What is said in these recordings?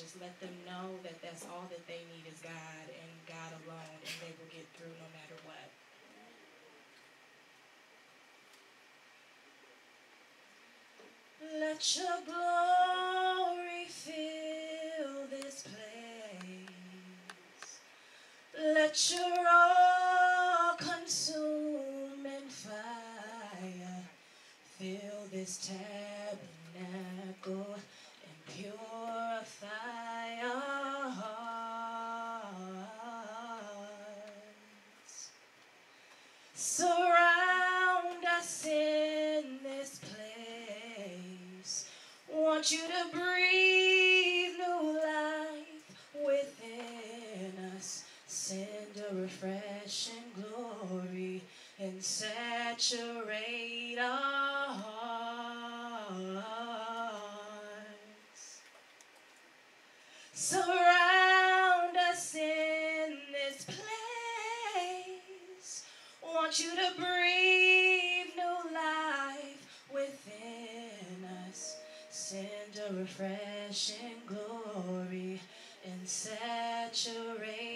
just let them know that that's all that they need is God and God alone, and they will get through no matter what. Let your glory fill this place. Let your all-consuming fire fill this tabernacle. Purify our hearts. Surround us in this place. Want you to breathe new life within us. Send a refreshing glory and saturate us. fresh in glory and saturate.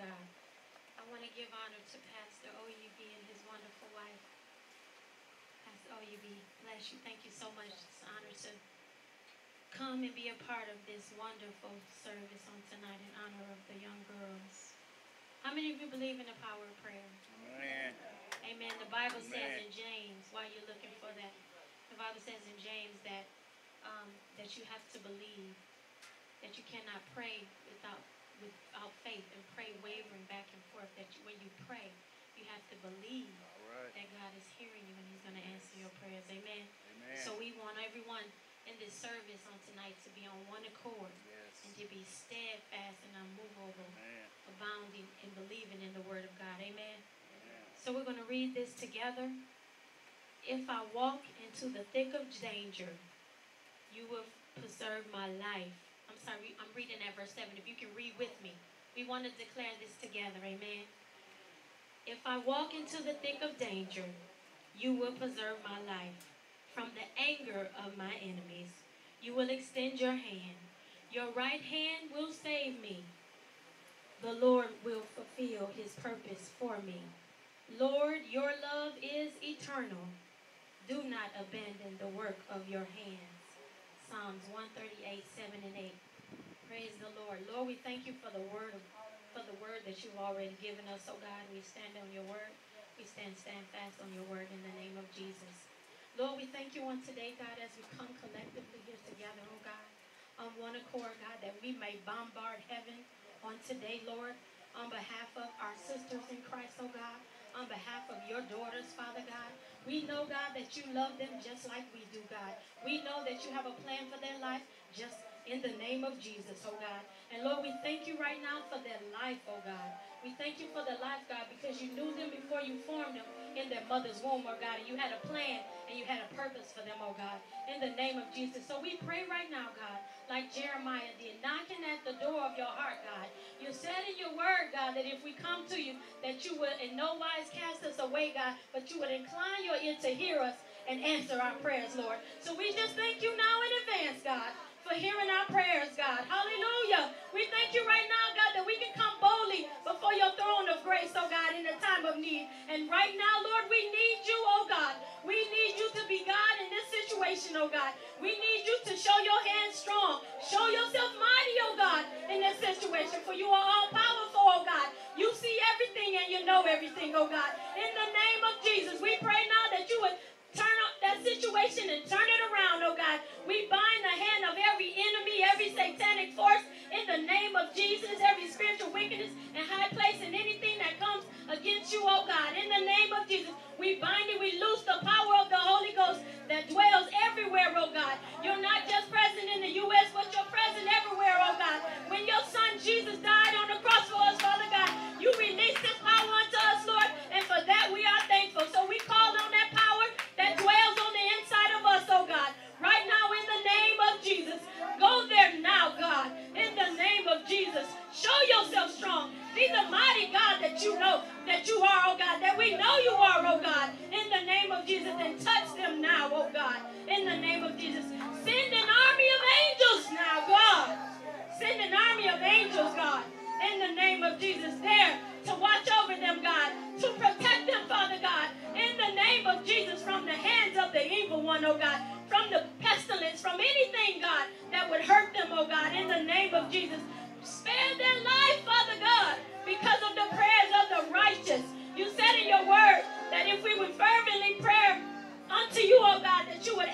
God. I want to give honor to Pastor Oyebode and his wonderful wife. Pastor Oyebode, bless you. Thank you so much. It's an honor to come and be a part of this wonderful service on tonight in honor of the young girls. How many of you believe in the power of prayer? Amen. Amen. The Bible says Amen. in James, while you're looking for that, the Bible says in James that um, that you have to believe that you cannot pray without without faith and pray wavering back and forth. That you, when you pray, you have to believe right. that God is hearing you and He's going to answer your prayers. Amen. Amen. So we want everyone in this service on tonight to be on one accord and to be steadfast and unmovable, Amen. abounding in believing in the Word of God. Amen. Amen. So we're going to read this together. If I walk into the thick of danger, you will preserve my life. I'm sorry, I'm reading at verse 7. If you can read with me, we want to declare this together. Amen. If I walk into the thick of danger, you will preserve my life. From the anger of my enemies, you will extend your hand. Your right hand will save me. The Lord will fulfill his purpose for me. Lord, your love is eternal. Do not abandon the work of your hands. Psalms 138, 7 and 8. Praise the Lord. Lord, we thank you for the word for the word that you've already given us. Oh God, we stand on your word. We stand stand fast on your word in the name of Jesus. Lord, we thank you on today, God, as we come collectively here together, oh God, on one accord, God, that we may bombard heaven on today, Lord, on behalf of our sisters in Christ, oh God, on behalf of your daughters, Father God. We know, God, that you love them just like we do, God. We know that you have a plan for their life just in the name of Jesus, oh God. And Lord, we thank you right now for their life, oh God. We thank you for their life, God, because you knew them before you formed them in their mother's womb, oh God. And you had a plan and you had a purpose for them, oh God, in the name of Jesus. So we pray right now, God, like Jeremiah did, knocking at the door of your heart, God. You said in your word, God, that if we come to you, that you would in no wise cast us away, God, but you would incline your ear to hear us and answer our prayers, Lord. So we just thank you now in advance, God, for hearing our prayers, God. Hallelujah. We thank you right now, God, that we can come boldly before your throne of grace, oh God, in the time of need. And right now, Lord, we need you, oh God. We need you to be God in this situation, oh God. We need you to show your hand strong. Show yourself mighty, oh God, in this situation. For you are all powerful, oh God. You see everything and you know everything, oh God. In the name of Jesus, we pray now that you would situation and turn it around, oh God. We bind the hand of every enemy, every satanic force in the name of Jesus, every spiritual wickedness and high place and anything that comes against you, oh God. In the name of Jesus, we bind it, we loose the power of the Holy Ghost that dwells everywhere, oh God. You're not just present in the U.S., but you're present everywhere, oh God. When your son Jesus died on the cross for us, Father God, you released this power unto us, Lord, and for that we are thankful. So we Jesus. Go there now, God, in the name of Jesus. Show yourself strong. Be the mighty God that you know that you are, oh God, that we know you are, oh God, in the name of Jesus. And touch them now, oh God, in the name of Jesus. Send an army of angels now, God. Send an army of angels, God, in the name of Jesus. There to watch over them, God, to protect them, Father God, in the name of Jesus, from the hands of the evil one, oh God, from the pestilence, from anything, God, that would hurt them, oh God, in the name of Jesus. Spare their life, Father God, because of the prayers of the righteous. You said in your word that if we would fervently pray unto you, oh God, that you would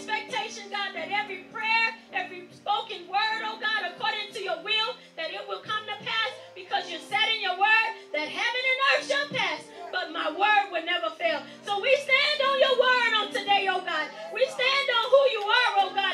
expectation, God, that every prayer, every spoken word, oh God, according to your will, that it will come to pass because you said in your word that heaven and earth shall pass, but my word will never fail. So we stand on your word on today, oh God. We stand on who you are, oh God,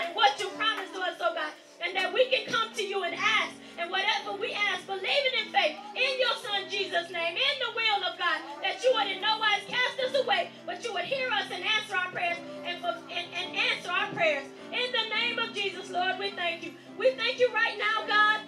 and that we can come to you and ask and whatever we ask, believing in faith in your Son Jesus' name, in the will of God, that you would in no wise cast us away, but you would hear us and answer our prayers and, and, and answer our prayers. In the name of Jesus, Lord, we thank you. We thank you right now, God.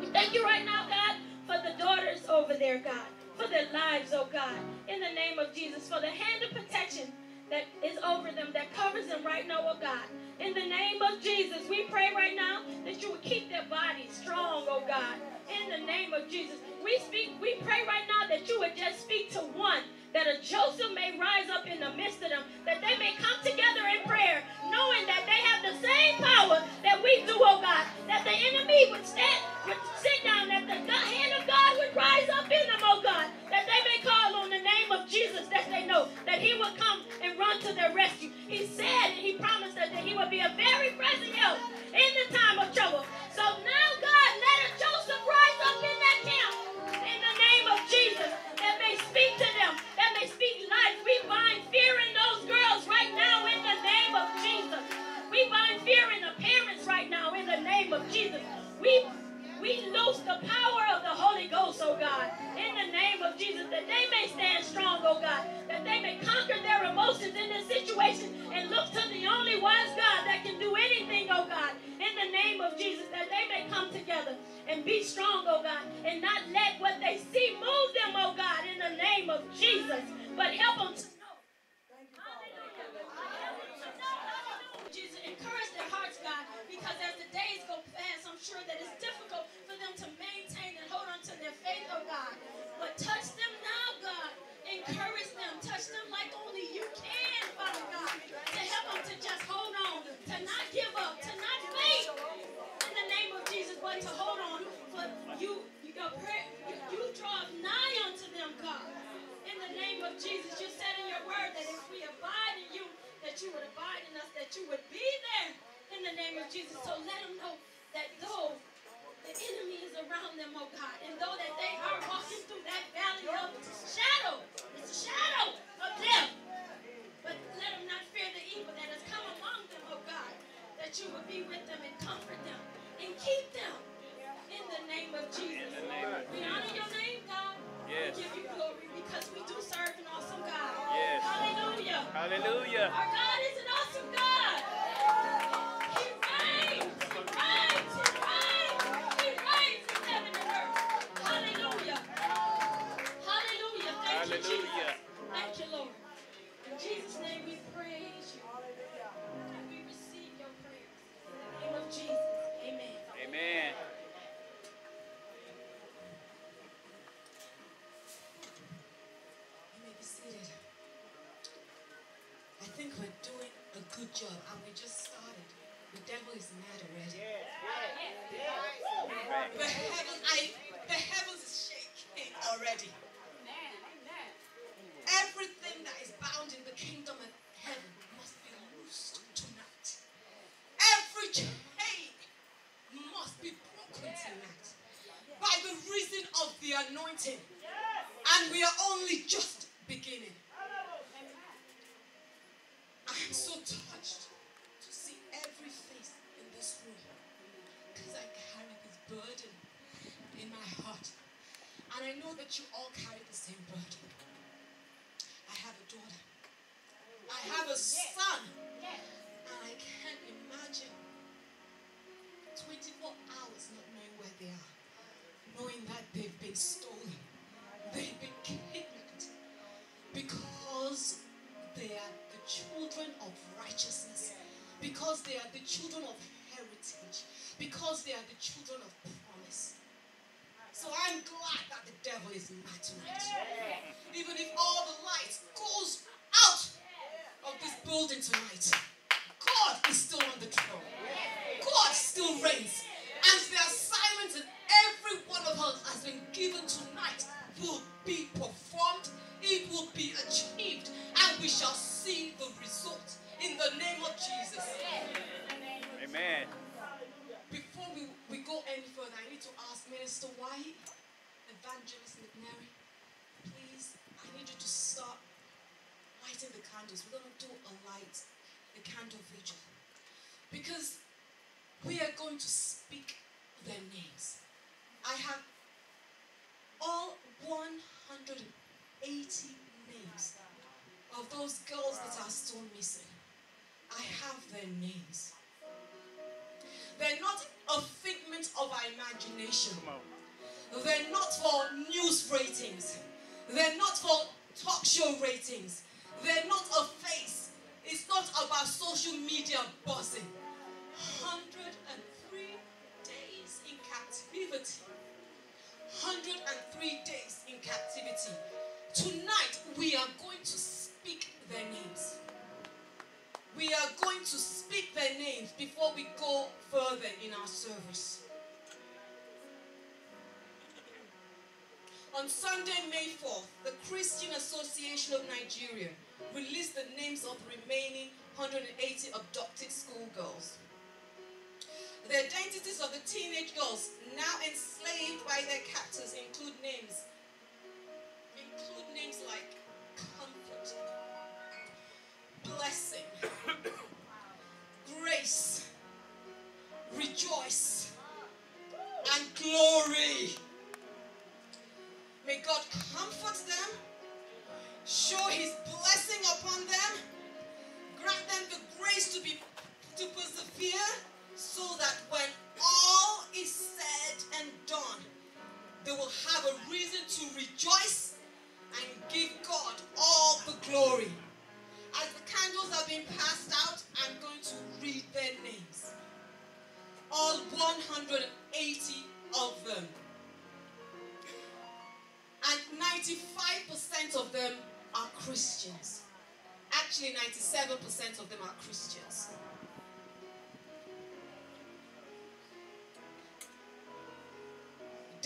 We thank you right now, God, for the daughters over there, God, for their lives, oh God. In the name of Jesus, for the hand of protection that is over them, that covers them right now, oh God. In the name of Jesus, we pray right now that you would keep their bodies strong, oh God. In the name of Jesus, we speak, we pray right now that you would just speak to one that a Joseph may rise up in the midst of them, that they may come together in prayer, knowing that they have the same power that we do, oh God, that the enemy would stand, would sit down, that the hand of God would rise up in them, oh God, that they may call on the name of Jesus, that they know that he would come and run to their rescue. He said and he promised us that he would be a very present help in the time of trouble. So now, God, let a Joseph rise up in that camp in the name of Jesus may speak to them that may speak life. We bind fear in those girls right now in the name of Jesus. We bind fear in the parents right now in the name of Jesus. We we loose the power of the Holy Ghost, oh God, in the name of Jesus, that they may stand strong, oh God, that they may conquer their emotions in this situation and look to the only wise God that can do anything, oh God, in the name of Jesus, that they may come together and be strong, oh God, and not let what they see move them, oh God, in the name of Jesus, but help them to encourage their hearts, God, because as the days go I'm that it's difficult for them to maintain and hold on to their faith, oh God. But touch them now, God. Encourage them. Touch them like only you can, Father God, to help them to just hold on, to not give up, to not faint in the name of Jesus, but to hold on. For you, your prayer, you draw nigh unto them, God. In the name of Jesus, you said in your word that if we abide in you, that you would abide in us, that you would be there in the name of Jesus. So let them know that though the enemy is around them, oh God, and though that they are walking through that valley of shadow, it's a shadow of death. But let them not fear the evil that has come among them, oh God, that you would be with them and comfort them and keep them in the name of Jesus. We honor your name, God. Yes. We give you glory because we do serve an awesome God. Yes. Hallelujah. Hallelujah. Our God is an awesome God. Praise you. And we receive your prayers. In the name of Jesus. Amen. Amen. You may be seated. I think we're doing a good job and we just started. The devil is mad already. The heaven, I, the heavens is shaking already. children of heritage because they are the children of promise. So I'm glad that the devil is mad tonight. Even if all the light goes out of this building tonight. teenage girls now enslaved by their captors include names.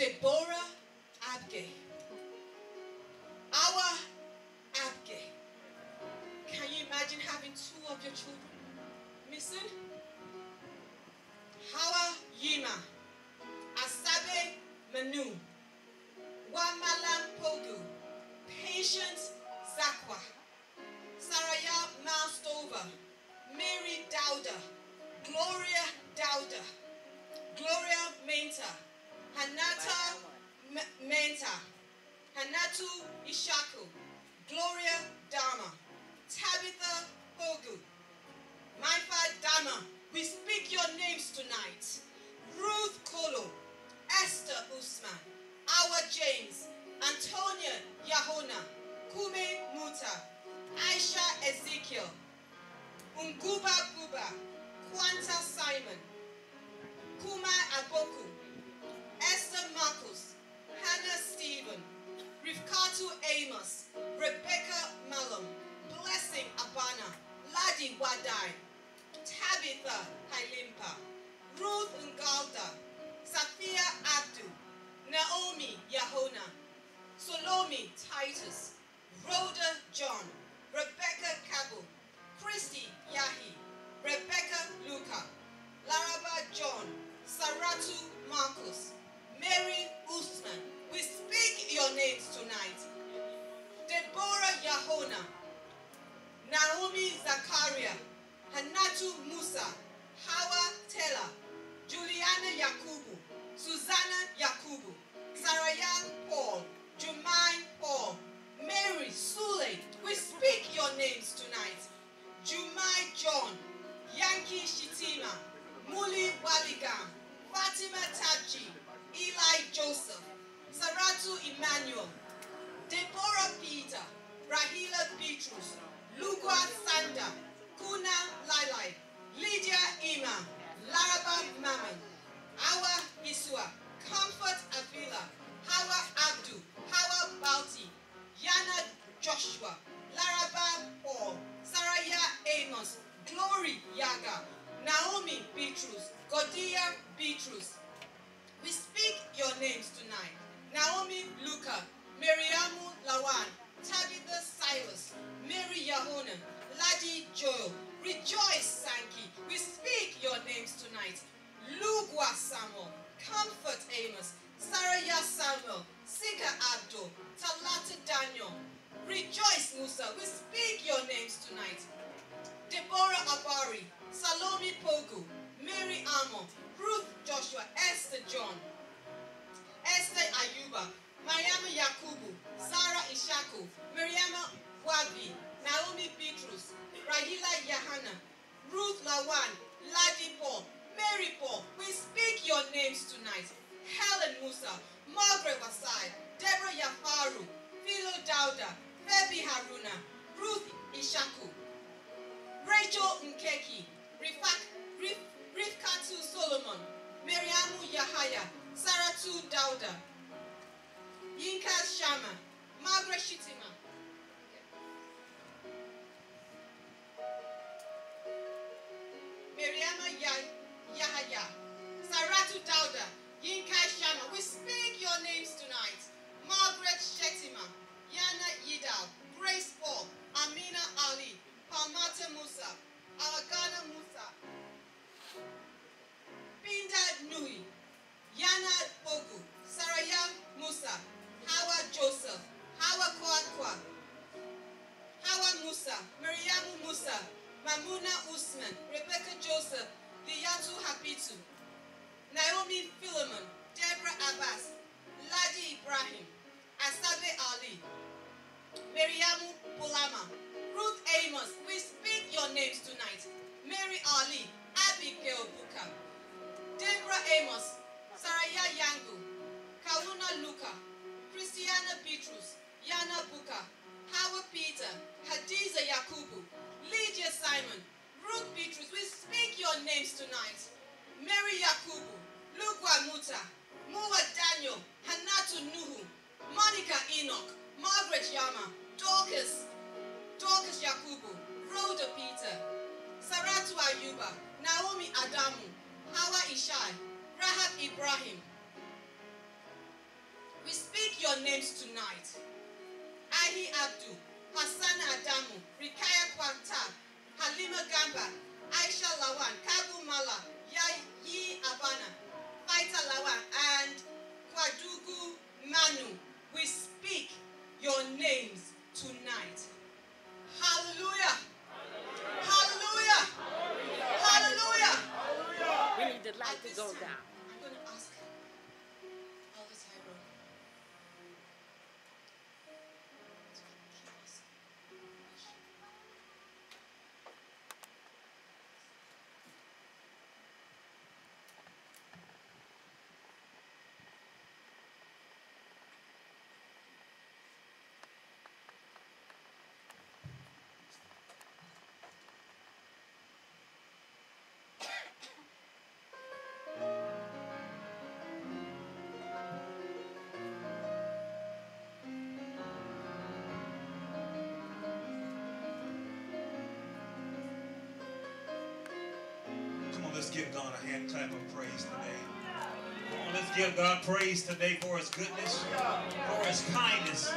Deborah Abge. Awa Abge. Can you imagine having two of your children missing? Hawa Yima. Asabe Manu. let's give God a hand clap of praise today. Come on, let's give God praise today for his goodness, for his kindness.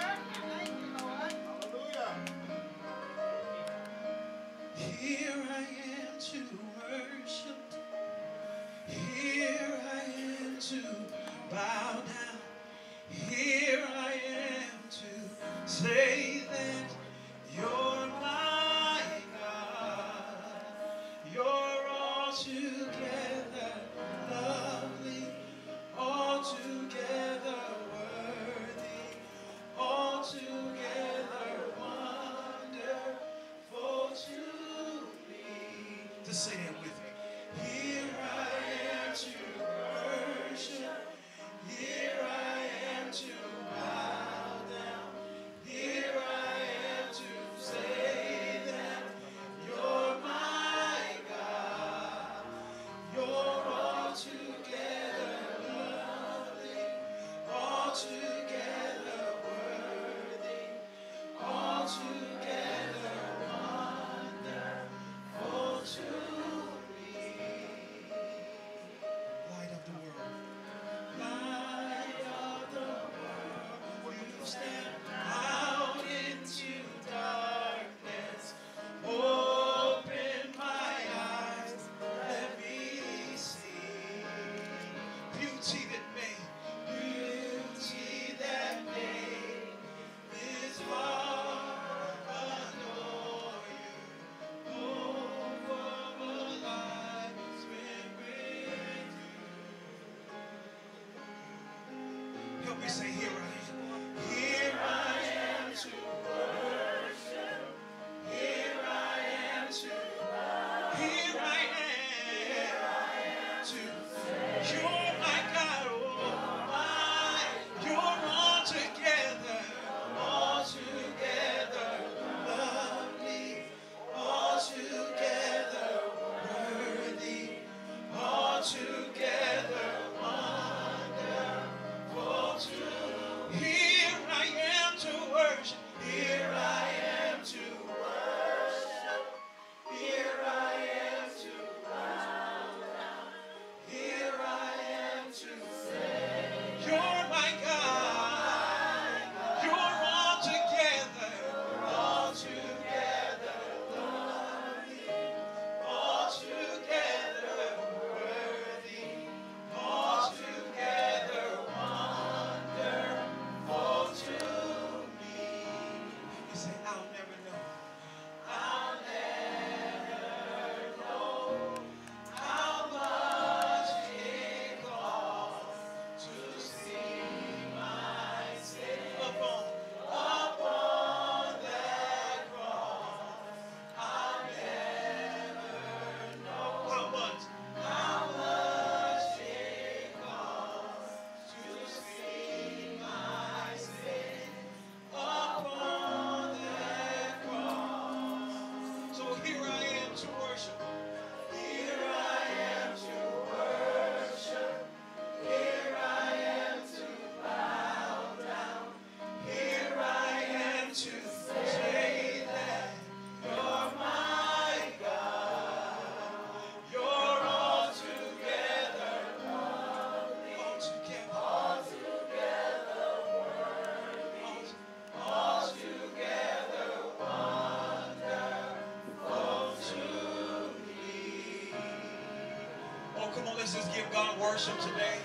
just give God worship today.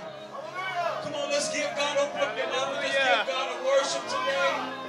Come on, let's give God, open up your mouth, let's give God a worship today.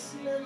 There's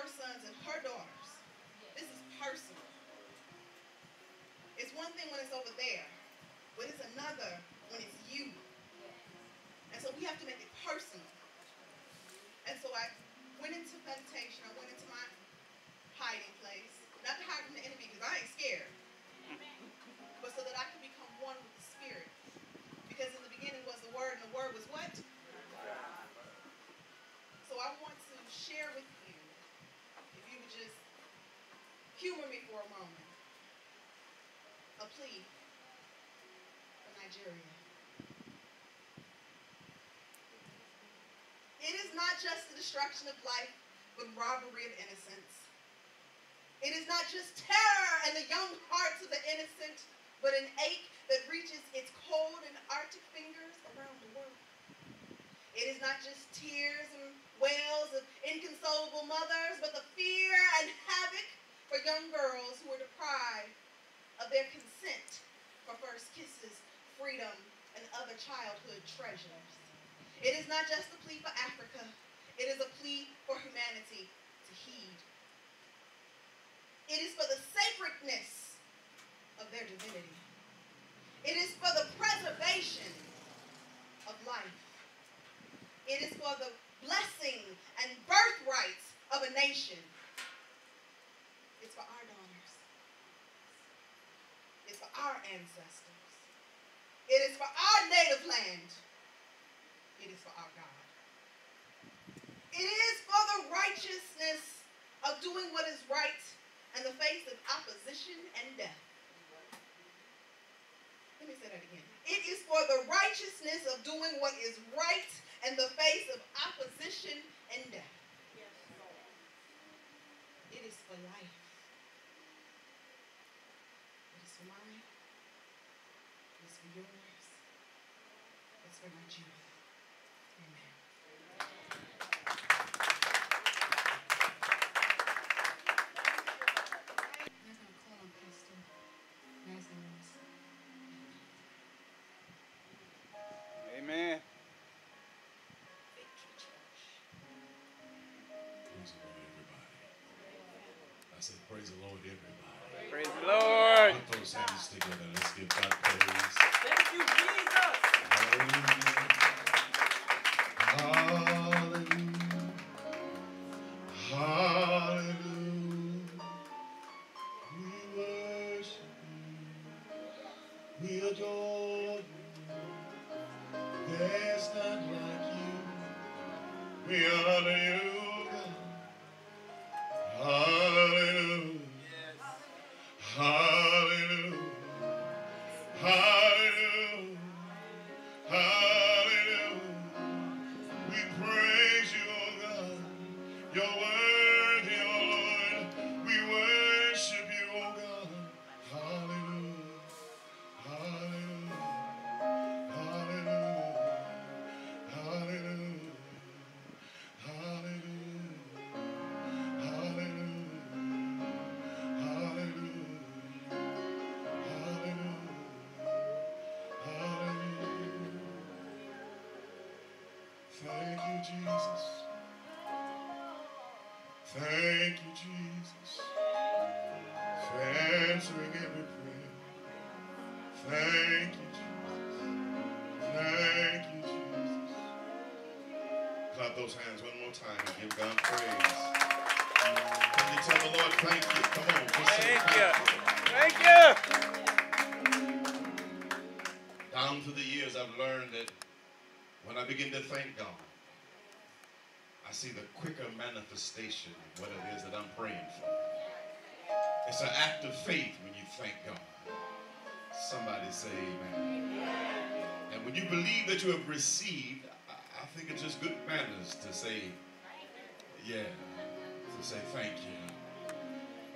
her sons and her daughters. This is personal. It's one thing when it's over there, but it's another when it's you. And so we have to make it personal. And so I went into meditation. I went into my hiding place. Not to hide from the enemy because I ain't scared. But so that I can become one with the Spirit. Because in the beginning was the Word, and the Word was what? So I want to share with you, if you would just humor me for a moment, a plea for Nigeria. It is not just the destruction of life, but robbery of innocence. It is not just terror in the young hearts of the innocent, but an ache that reaches its cold and arctic fingers around the world. It is not just tears and wails of inconsolable mothers, but the fear and havoc for young girls who are deprived of their consent for first kisses, freedom, and other childhood treasures. It is not just a plea for Africa, it is a plea for humanity to heed. It is for the sacredness of their divinity. It is for the preservation of life. It is for the blessing and birthrights of a nation. It's for our daughters. It's for our ancestors. It is for our native land. It is for our God. It is for the righteousness of doing what is right in the face of opposition and death. Let me say that again. It is for the righteousness of doing what is right in the face of opposition and death. It is for life. energy. Thank you? Come on. just say Thank you. Thank you. Down through the years, I've learned that when I begin to thank God, I see the quicker manifestation of what it is that I'm praying for. It's an act of faith when you thank God. Somebody say amen. And when you believe that you have received, I I think it's just good manners to say, yeah, to say thank you.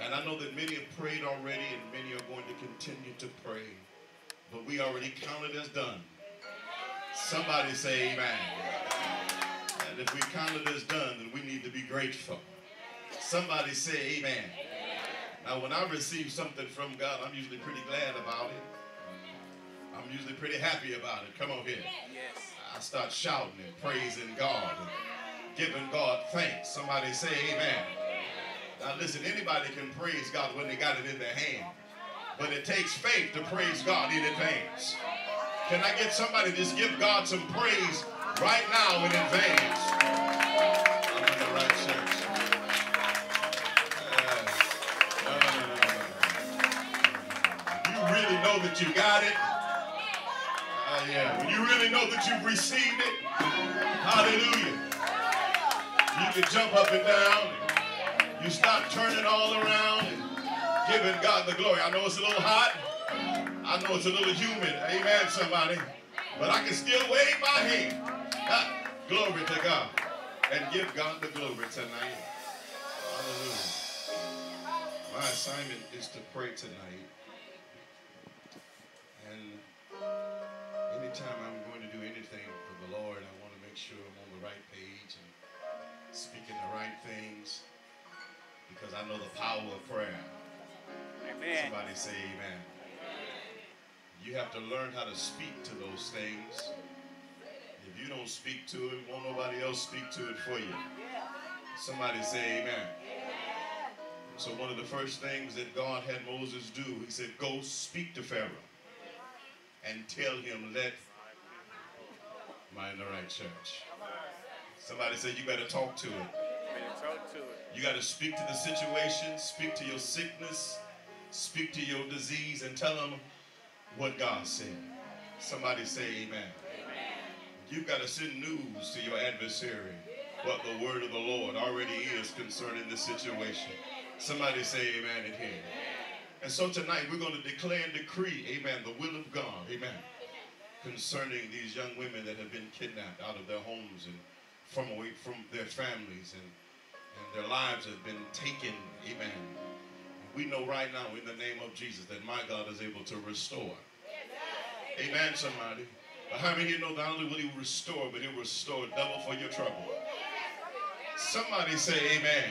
And I know that many have prayed already and many are going to continue to pray, but we already counted as done. Somebody say amen. And if we count it as done, then we need to be grateful. Somebody say amen. Now, when I receive something from God, I'm usually pretty glad about it. I'm usually pretty happy about it. Come on here. Yes. I start shouting and praising God and giving God thanks. Somebody say amen. Now, listen, anybody can praise God when they got it in their hand, but it takes faith to praise God in advance. Can I get somebody to just give God some praise right now in advance? I'm in the right church. Uh, no. You really know that you got it. Uh, yeah. When you really know that you've received it, hallelujah. You can jump up and down. You start turning all around and giving God the glory. I know it's a little hot. I know it's a little humid. Amen, somebody. But I can still wave my hand. Ah, glory to God. And give God the glory tonight. Hallelujah. My assignment is to pray tonight. And anytime I'm going to do anything for the Lord, I want to make sure I'm on the right page and speaking the right things because I know the power of prayer. Amen. Somebody say amen. You have to learn how to speak to those things. If you don't speak to it, won't nobody else speak to it for you. Somebody say amen. So one of the first things that God had Moses do, he said, go speak to Pharaoh and tell him, let my in the right church. Somebody said, you better talk to it. Better talk to it. You got to speak to the situation, speak to your sickness, speak to your disease, and tell them what God said. Somebody say amen. You've got to send news to your adversary what the word of the Lord already is concerning the situation. Somebody say amen in here. And so tonight we're going to declare and decree, amen, the will of God, amen, concerning these young women that have been kidnapped out of their homes and from away from their families and and their lives have been taken. Amen. We know right now in the name of Jesus that my God is able to restore. Amen, somebody. But how many of you know not only will he restore, but he'll restore double for your trouble? Somebody say amen.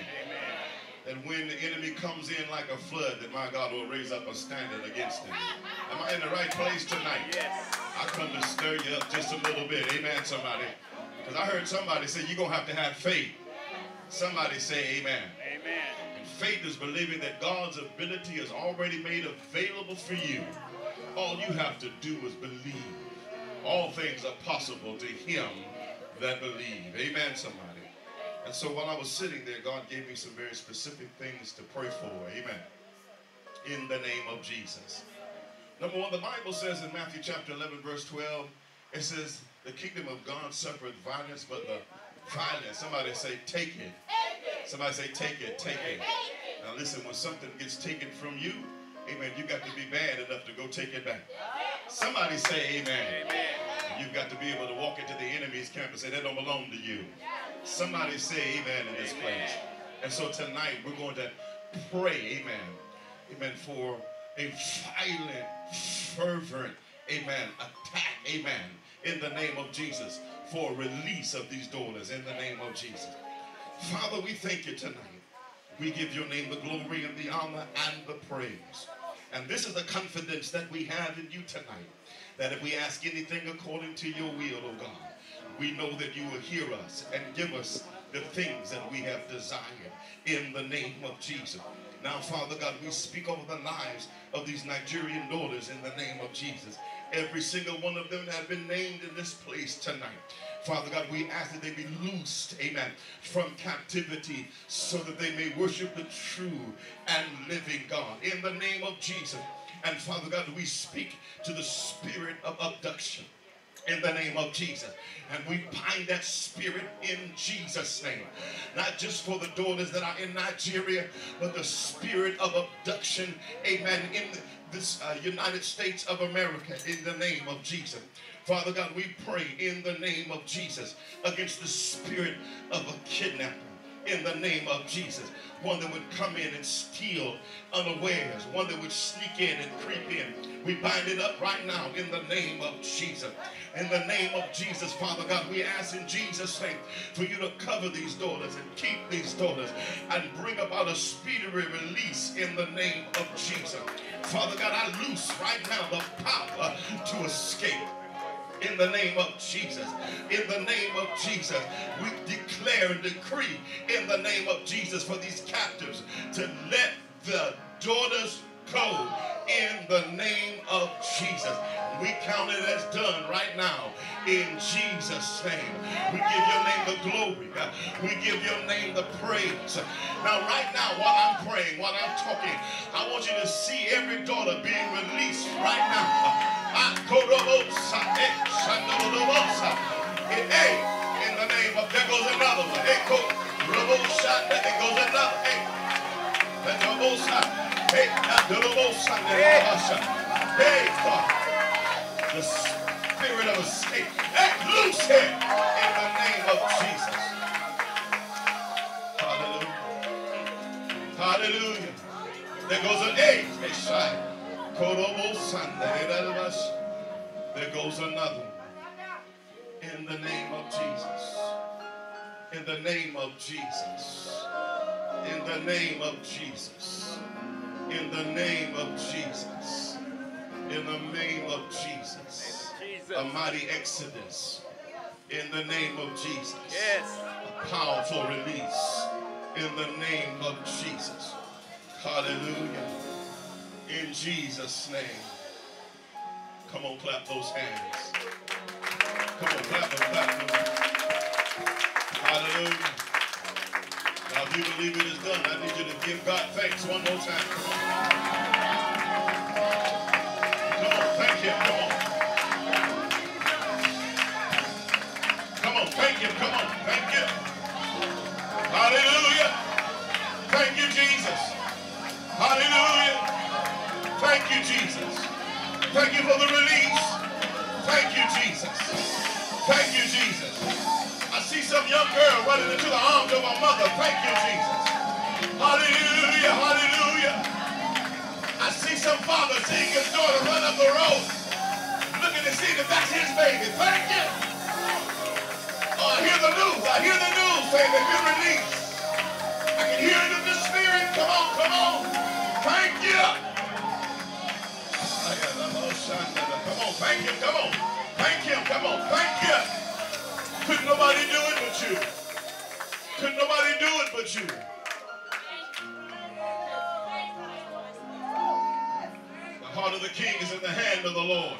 That when the enemy comes in like a flood, that my God will raise up a standard against him. Am I in the right place tonight? Yes. I come to stir you up just a little bit. Amen, somebody. Because I heard somebody say you're going to have to have faith. Somebody say amen. Amen. And faith is believing that God's ability is already made available for you. All you have to do is believe. All things are possible to him that believe. Amen, somebody. And so while I was sitting there, God gave me some very specific things to pray for. Amen. In the name of Jesus. Number one, the Bible says in Matthew chapter 11, verse 12, it says, The kingdom of God suffereth violence, but the violence, somebody say, take it. Somebody say, take it, take it. Now listen, when something gets taken from you, amen, you got to be bad enough to go take it back. Somebody say amen. Amen. You've got to be able to walk into the enemy's camp and say, that don't belong to you. Somebody say amen in this place. And so tonight we're going to pray, amen, amen, for a violent, fervent, amen, attack, amen, in the name of Jesus, for release of these daughters in the name of Jesus. Father, we thank you tonight. We give your name the glory and the honor and the praise. And this is the confidence that we have in you tonight. That if we ask anything according to your will, oh God, we know that you will hear us and give us the things that we have desired in the name of Jesus. Now, Father God, we speak over the lives of these Nigerian daughters in the name of Jesus. Every single one of them have been named in this place tonight. Father God, we ask that they be loosed, amen, from captivity so that they may worship the true and living God. In the name of Jesus. And Father God, we speak to the spirit of abduction in the name of Jesus. And we bind that spirit in Jesus' name. Not just for the daughters that are in Nigeria, but the spirit of abduction, amen, in this uh, United States of America, in the name of Jesus. Father God, we pray in the name of Jesus against the spirit of a kidnapper in the name of Jesus. One that would come in and steal unawares, one that would sneak in and creep in. We bind it up right now in the name of Jesus. In the name of Jesus, Father God, we ask in Jesus' name for you to cover these daughters and keep these daughters and bring about a speedy release in the name of Jesus. Father God, I loose right now the power to escape in the name of Jesus. In the name of Jesus, we declare and decree in the name of Jesus for these captives to let the daughters go in the name of Jesus. We count it as done right now in Jesus' name. We give your name the glory. We give your name the praise. Now, right now, while I'm praying, while I'm talking, I want you to see every daughter being released right now. Hey, eh, eh, eh, in the name of, there goes another one. Hey, go, there goes another. Hey, Hey, Hey, God. The spirit of escape. Hey, loose him in the name of Jesus. Hallelujah. Hallelujah. There goes an eight. There goes another. In the name of Jesus. In the name of Jesus. In the name of Jesus. In the name of Jesus. In the name of Jesus. A mighty exodus. In the name of Jesus. Yes. A powerful release. In the name of Jesus. Hallelujah. In Jesus' name. Come on, clap those hands. Come on, clap them, clap them. Hallelujah. Now, if you believe it is done, I need you to give God thanks one more time. Come on. Thank Him. Come on. Come on, thank Him. Come on, thank Him. Hallelujah. Thank you, Jesus. Hallelujah. You, Jesus. Thank you for the release. Thank you, Jesus. Thank you, Jesus. I see some young girl running into the arms of her mother. Thank you, Jesus. Hallelujah, hallelujah. I see some father seeing his daughter run up the road, looking to see that that's his baby. Thank you. Oh, I hear the news. I hear the news saying that you're released. Thank him. Come on. Thank him. Come on. Thank you. Couldn't nobody do it but you. Couldn't nobody do it but you. The heart of the king is in the hand of the Lord.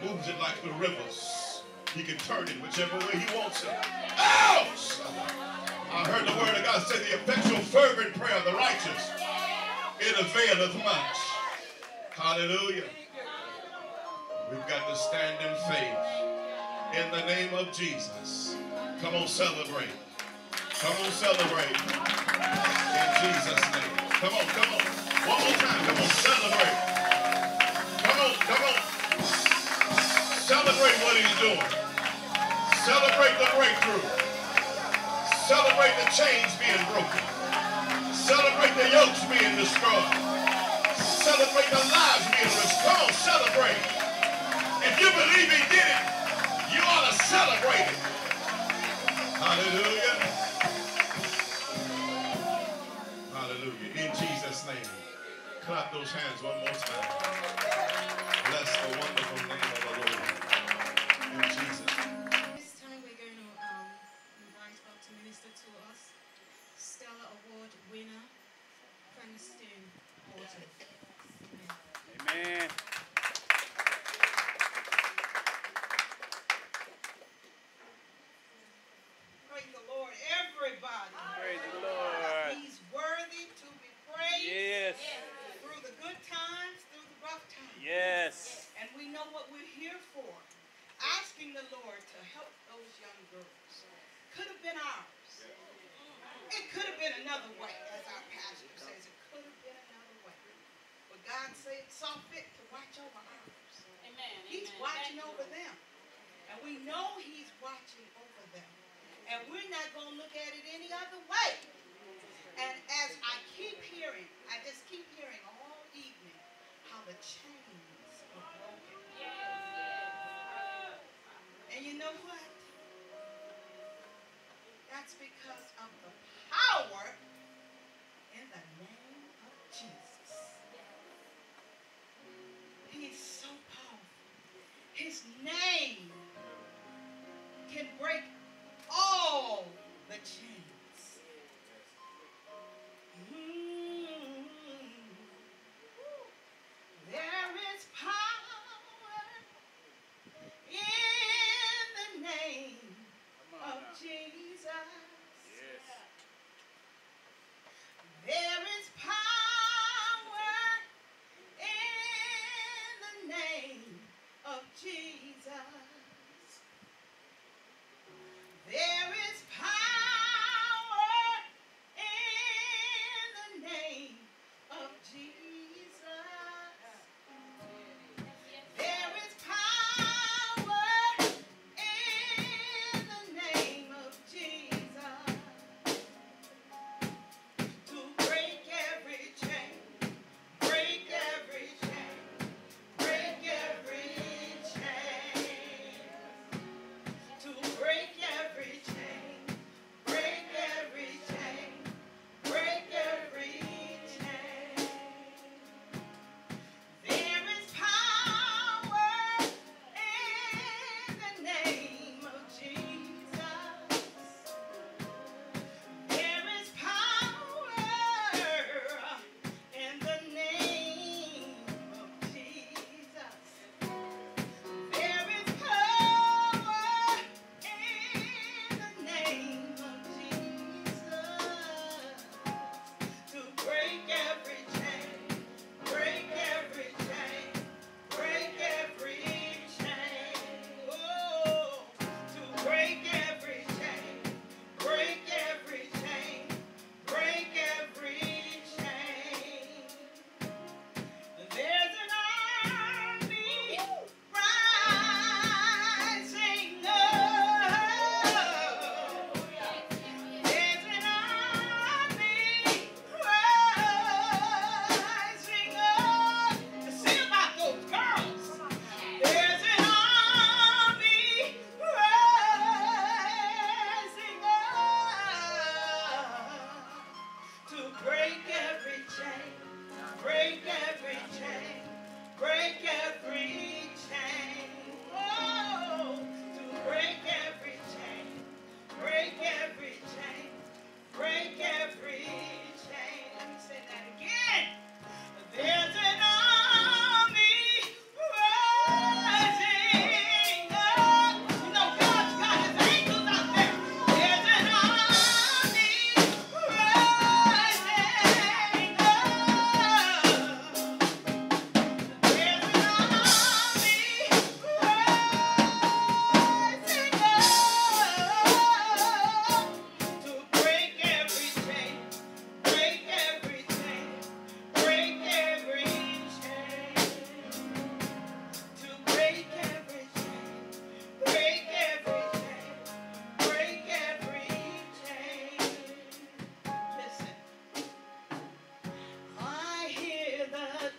He moves it like the rivers. He can turn it whichever way he wants it. Ouch! I heard the word of God say the effectual fervent prayer of the righteous. It availeth much. Hallelujah. We've got to stand in faith. In the name of Jesus. Come on, celebrate. Come on, celebrate. In Jesus' name. Come on, come on. One more time. Come on, celebrate. Come on, come on. Celebrate what he's doing. Celebrate the breakthrough. Celebrate the chains being broken. Celebrate the yokes being destroyed. Celebrate the lives restored. Come on, celebrate. If you believe he did it, you ought to celebrate it. Hallelujah. Hallelujah. In Jesus' name. Clap those hands one more time. Bless the wonderful Name can break all the chains.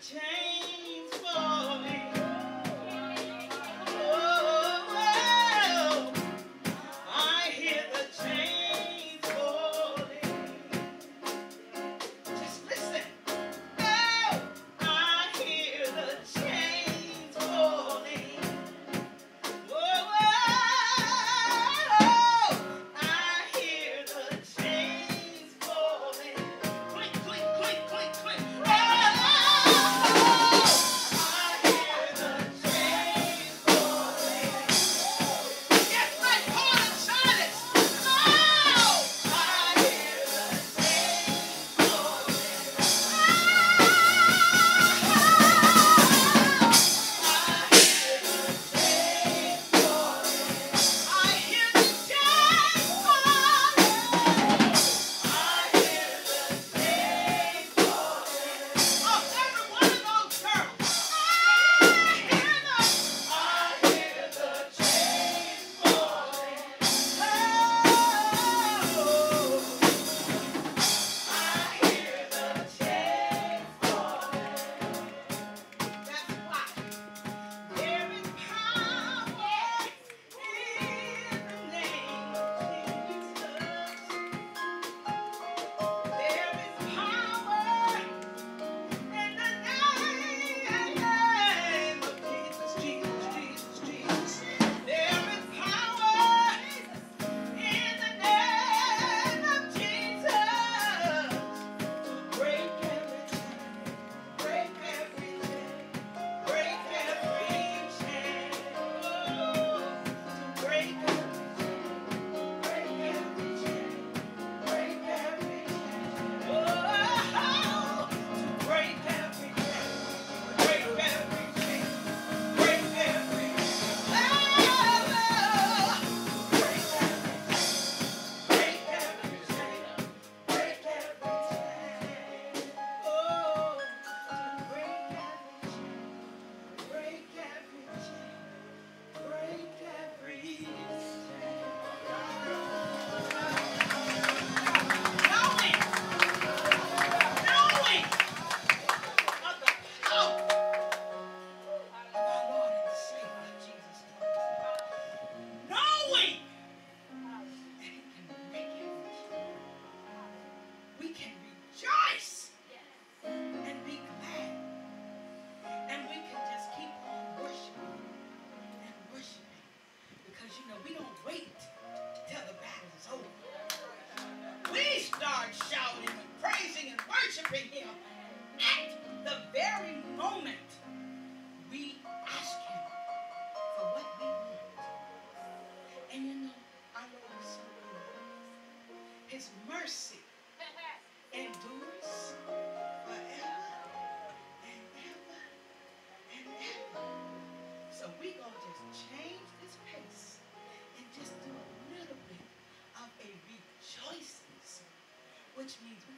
The which means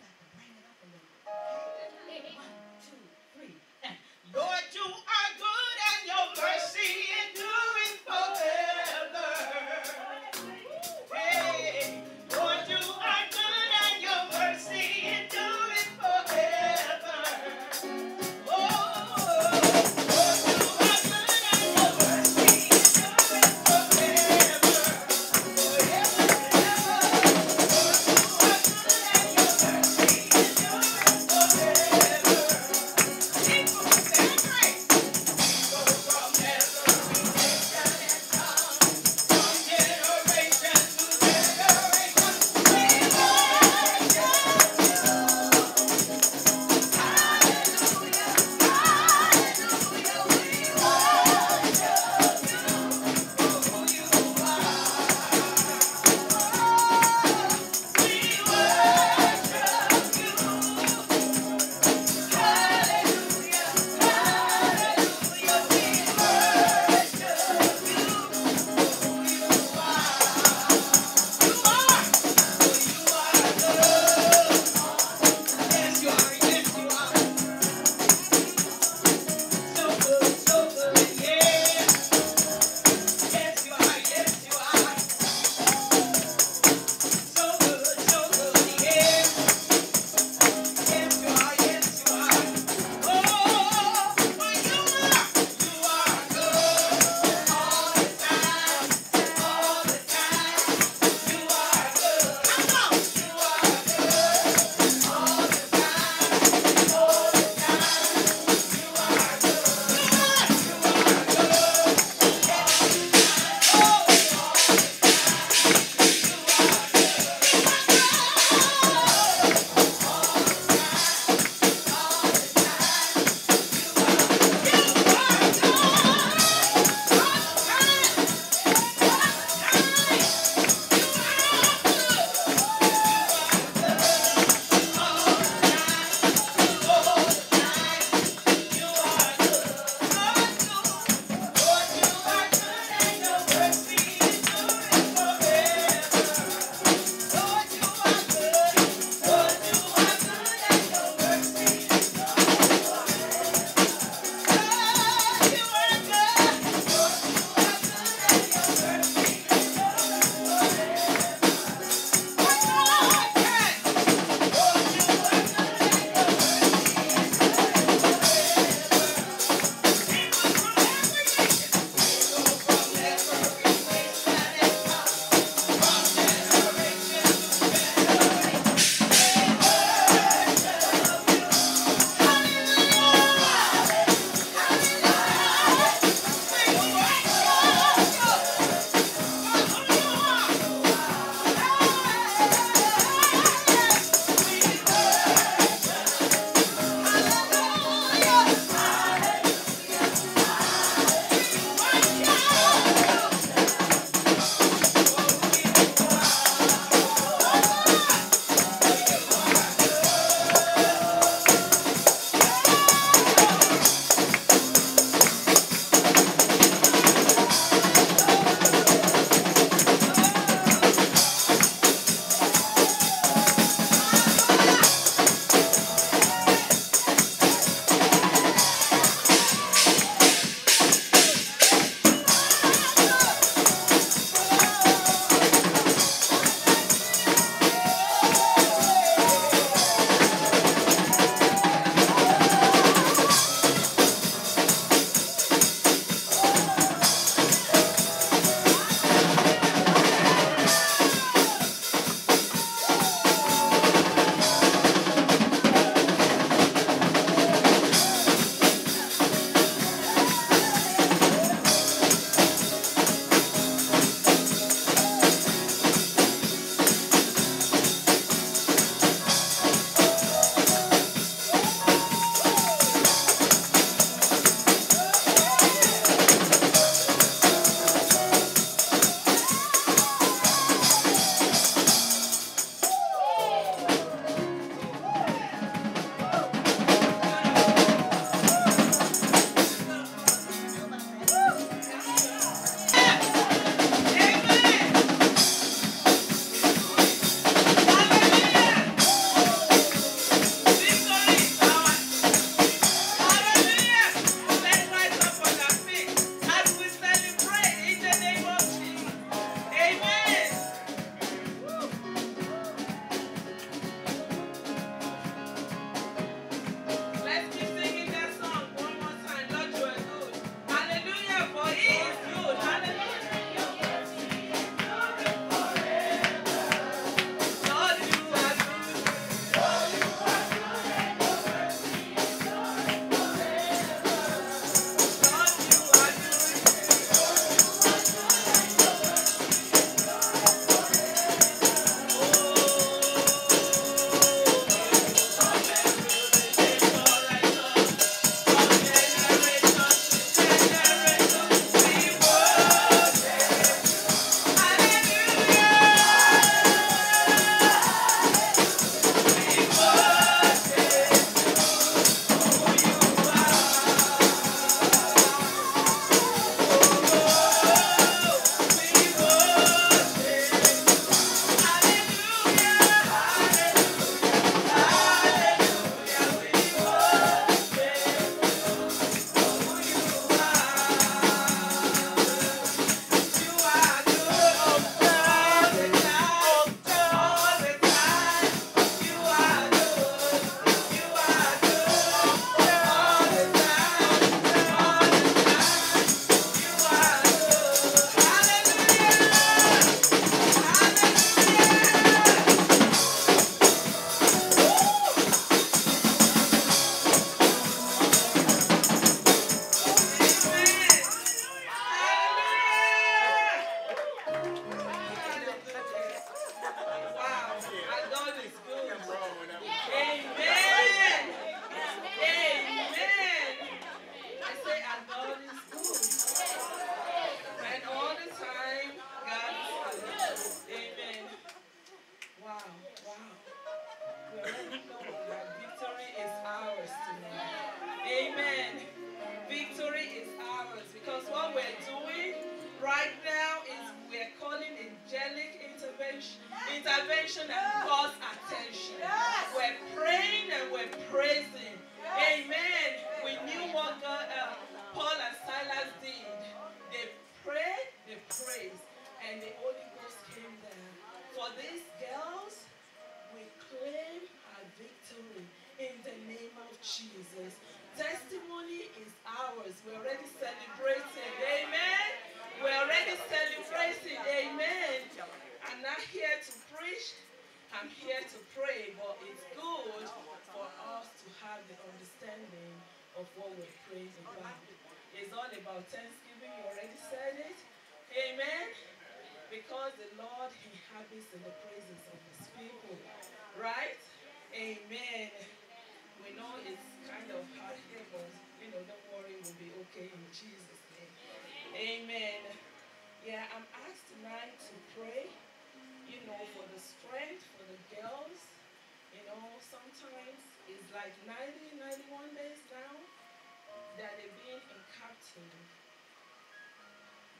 captivity.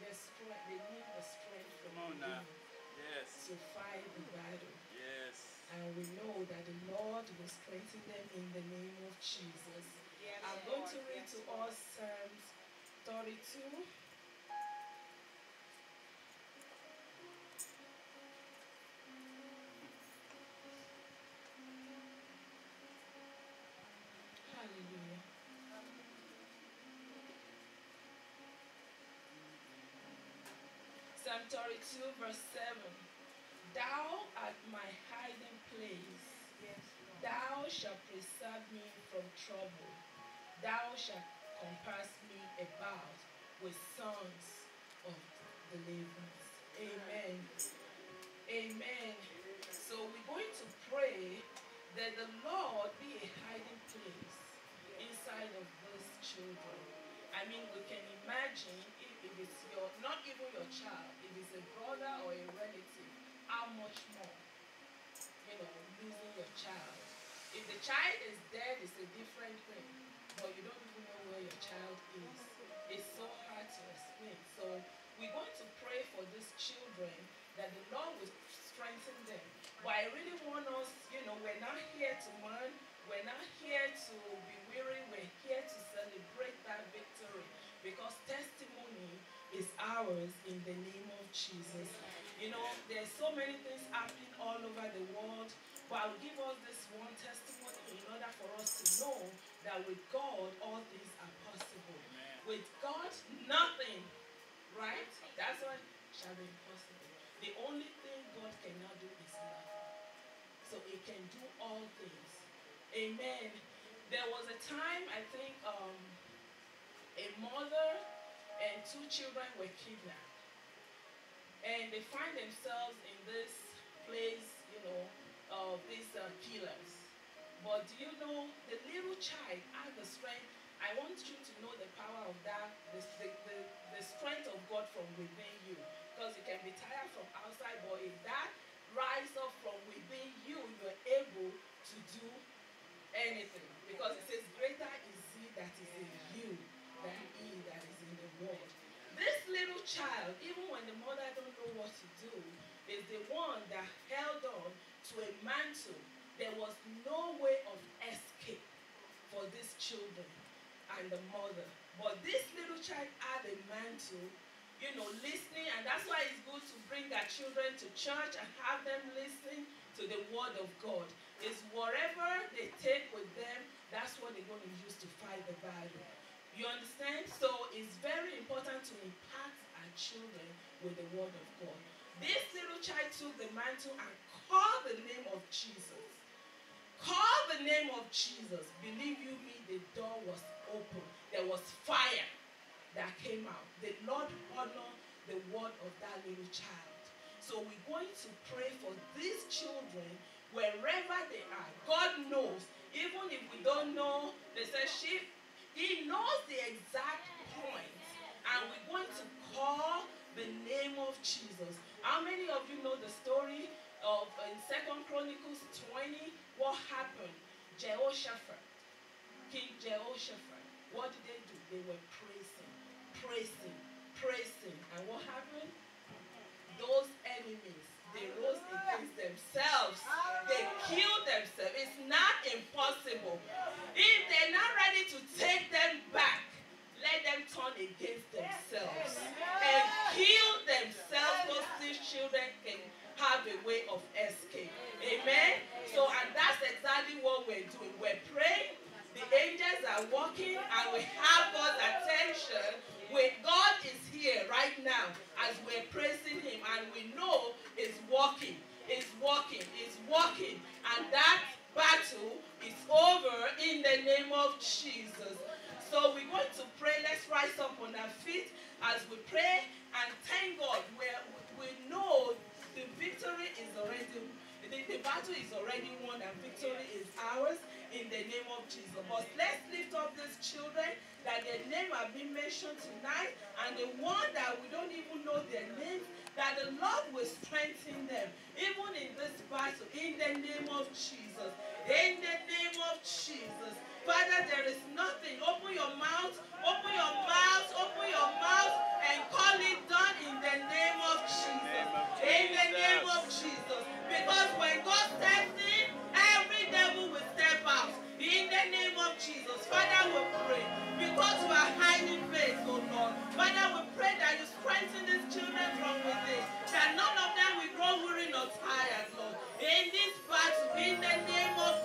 Their strength, they need the strength from Come on now. Yes. to fight the battle. Yes. And we know that the Lord will strengthen them in the name of Jesus. I'm going to read to us Psalms 32. 32, verse 7. Thou art my hiding place. Thou shalt preserve me from trouble. Thou shalt compass me about with songs of deliverance. Amen. Amen. So we're going to pray that the Lord be a hiding place inside of these children. I mean, we can imagine if, it's your, not even your child, if it's a brother or a relative, how much more, you know, losing your child. If the child is dead, it's a different thing, but you don't even know where your child is. It's so hard to explain. So we're going to pray for these children that the Lord will strengthen them. But I really want us, you know, we're not here to mourn. We're not here to be weary. We're here to celebrate that victory because testimony is ours in the name of Jesus. You know, there's so many things happening all over the world, but I'll give us this one testimony in order for us to know that with God, all things are possible. With God, nothing, right? That's what shall be impossible. The only thing God cannot do is nothing. So He can do all things. Amen. There was a time, I think, um, a mother and two children were kidnapped. And they find themselves in this place, you know, of these uh, killers. But do you know, the little child had the strength. I want you to know the power of that, the, the, the, strength of God from within you. Because you can be tired from outside, but if that rise up from within you, you're able to do anything. Because it says, greater is he that is in you than he that This little child, even when the mother don't know what to do, is the one that held on to a mantle. There was no way of escape for these children and the mother. But this little child had a mantle, you know, listening, and that's why it's good to bring their children to church and have them listen to the word of God. Is whatever they take with them, that's what they're going to use to fight the battle. You understand? So it's very important to impact our children with the word of God. This little child took the mantle and called the name of Jesus. Call the name of Jesus. Believe you me, the door was open. There was fire that came out. The Lord honored the word of that little child. So we're going to pray for these children wherever they are. God knows. Even if we don't know, they say she he knows the exact point. And we're going to call the name of Jesus. How many of you know the story of in Second Chronicles 20? What happened? Jehoshaphat, King Jehoshaphat. What did they do? They were praising, praising, praising. And what happened? Those enemies they rose against themselves. They killed themselves. It's not impossible. If they're not ready to take them back, let them turn against themselves and kill themselves so these children can have a way of escape. Amen? So, and that's exactly what we're doing. We're praying, the angels are walking, and we have God's attention where God is here right now as we're praising him and we know is walking, is walking, is walking, And that battle is over in the name of Jesus. So we're going to pray. Let's rise up on our feet as we pray and thank God. Where we know the victory is already, the, the battle is already won and victory is ours in the name of Jesus. But let's lift up these children that their name have been mentioned tonight and the one that we don't even know their name, that the Lord will strengthen them even in this battle in the name of Jesus. In the name of Jesus. Father, there is nothing. Open your mouth, open your mouth, open your mouth and call it done in the name of Jesus. In the name of Jesus. Because when God says it, every devil will in the name of Jesus, Father, we pray. Because we are high in oh Lord. Father, we pray that you strengthen these children from within. That none of them will grow weary nor tired, Lord. In this battle, in the name of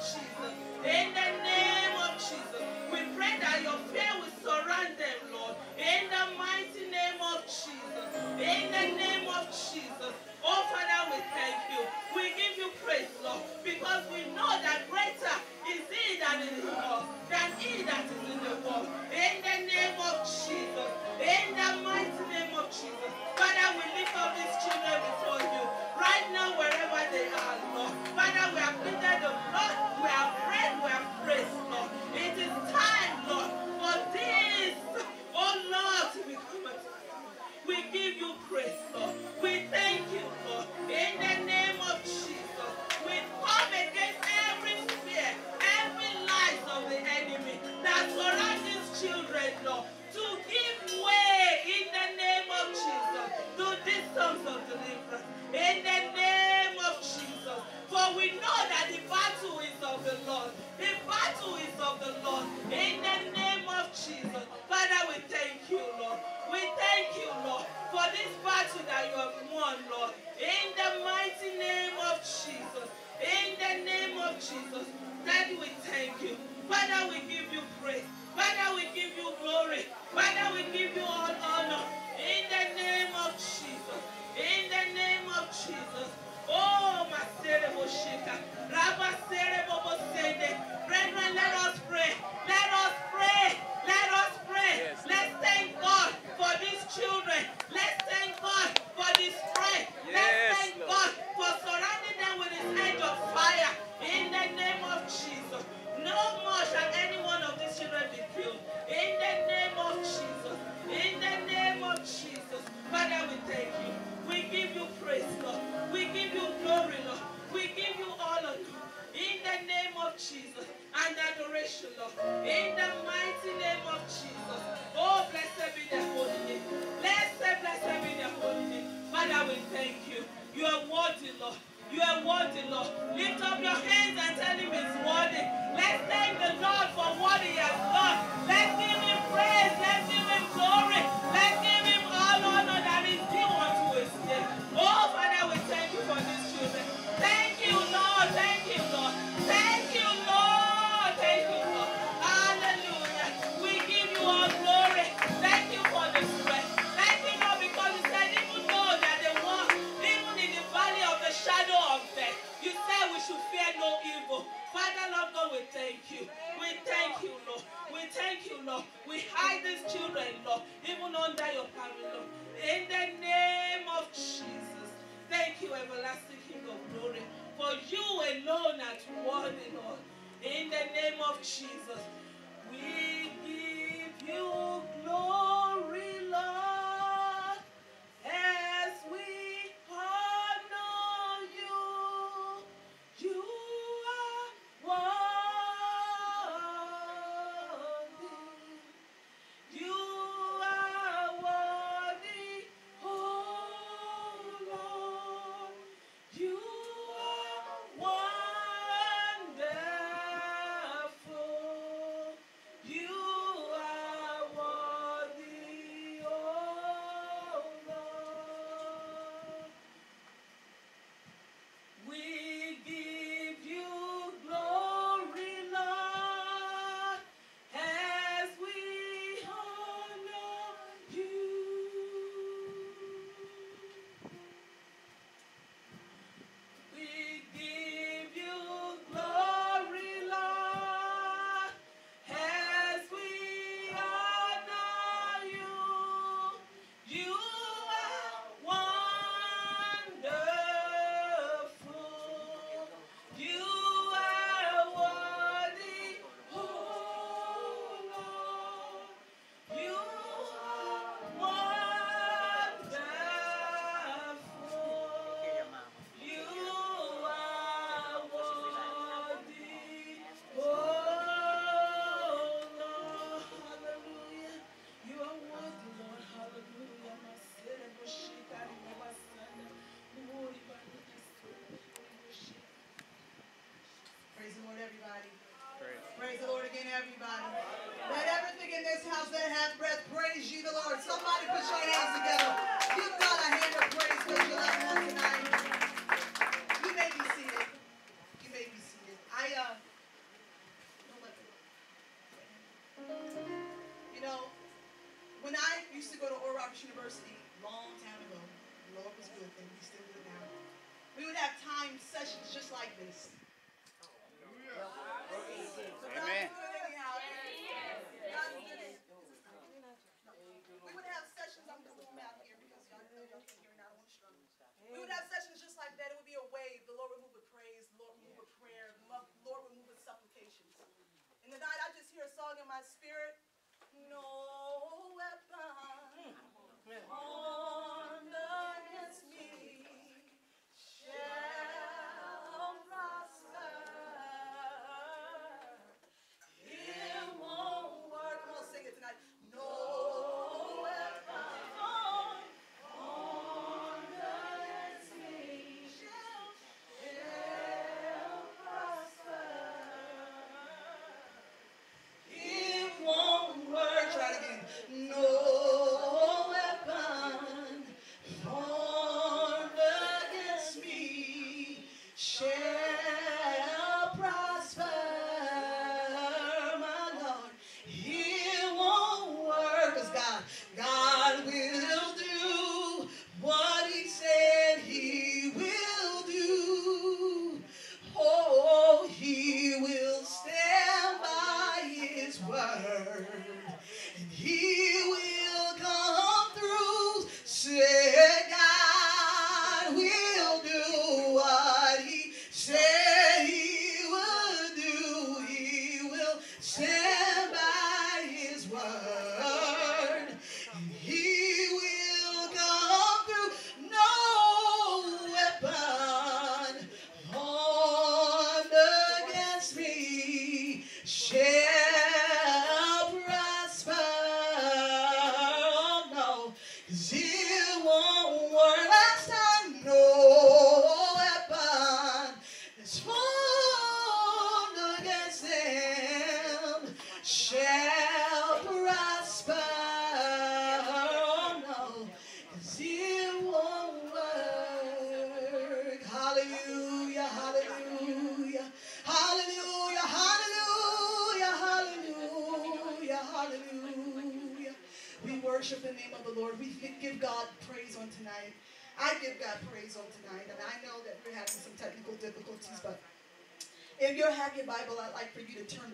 everybody.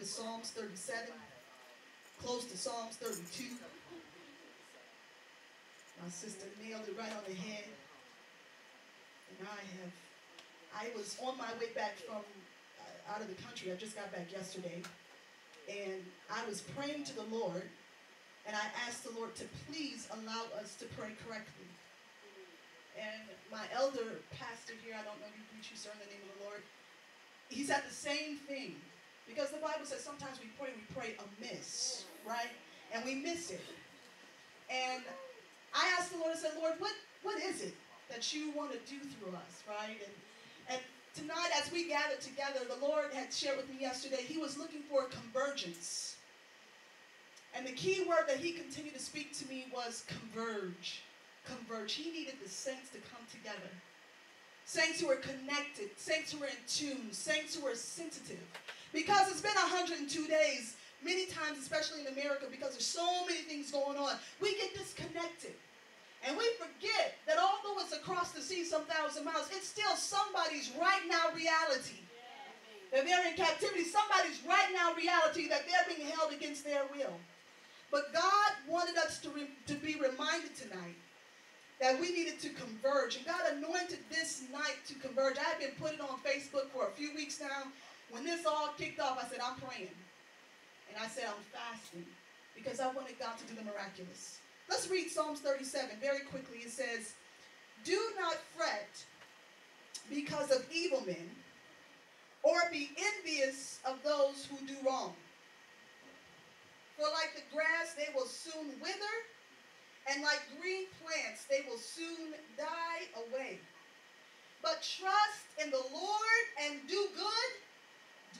Psalms 37, close to Psalms 32. My sister nailed it right on the head. And I have, I was on my way back from uh, out of the country. I just got back yesterday. And I was praying to the Lord. And I asked the Lord to please allow us to pray correctly. And my elder pastor here, I don't know you preach, you sir, in the name of the Lord. He said the same thing. Because the Bible says sometimes we pray, we pray amiss, right? And we miss it. And I asked the Lord, I said, Lord, what, what is it that you want to do through us, right? And, and tonight, as we gathered together, the Lord had shared with me yesterday, He was looking for convergence. And the key word that He continued to speak to me was converge. Converge. He needed the saints to come together. Saints who are connected, saints who are in tune, saints who are sensitive. Because it's been 102 days, many times, especially in America, because there's so many things going on, we get disconnected. And we forget that although it's across the sea some thousand miles, it's still somebody's right now reality. That they're in captivity, somebody's right now reality that they're being held against their will. But God wanted us to, to be reminded tonight that we needed to converge. And God anointed this night to converge. I have been putting on Facebook for a few weeks now. When this all kicked off, I said, I'm praying. And I said, I'm fasting because I wanted God to do the miraculous. Let's read Psalms 37 very quickly. It says, Do not fret because of evil men, or be envious of those who do wrong. For like the grass, they will soon wither, and like green plants, they will soon die away. But trust in the Lord and do good,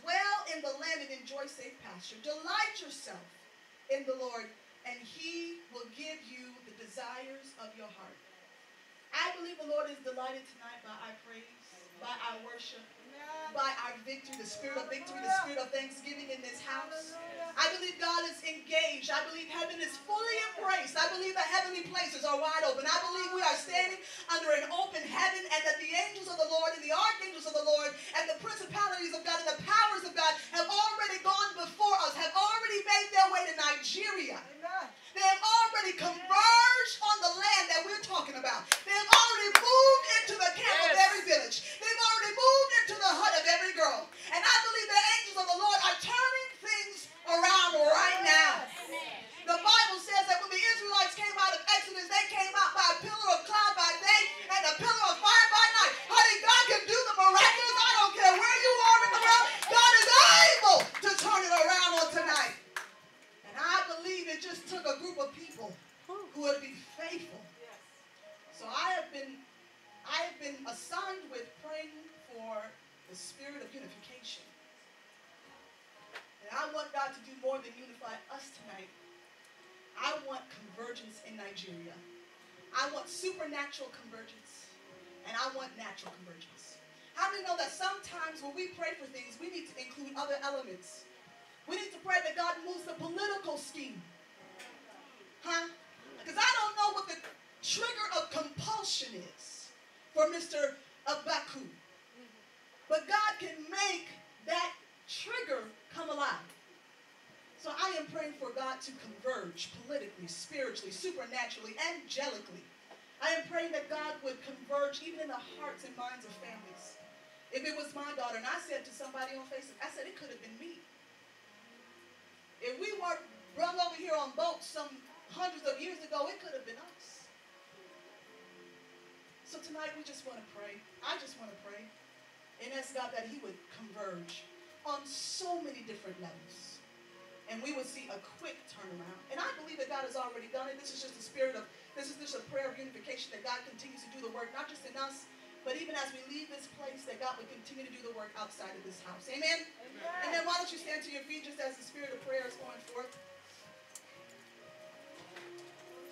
dwell in the land and enjoy safe pasture. Delight yourself in the Lord, and he will give you the desires of your heart. I believe the Lord is delighted tonight by our praise, by our worship, by our victory, the spirit of victory, the spirit of thanksgiving in this house. I believe God is engaged. I believe heaven is fully embraced. I believe the heavenly places are wide open. I believe we are standing under an open heaven and that the angels of the Lord and the archangels of the Lord and the principalities of God and the powers of God have already gone before us, have already made their way to Nigeria. They have already converged on the land that we're talking about. They have already moved into the camp of every village. They've already moved angelically. I am praying that God would converge even in the hearts and minds of families. If it was my daughter, and I said to somebody on Facebook, I said it could have been me. If we weren't run over here on boats some hundreds of years ago, it could have been us. So tonight we just want to pray. I just want to pray and ask God that He would converge on so many different levels. And we would see a quick turnaround. And I believe that God has already done it. This is just a spirit of, this is just a prayer of unification that God continues to do the work, not just in us, but even as we leave this place, that God would continue to do the work outside of this house. Amen? And then why don't you stand to your feet just as the spirit of prayer is going forth?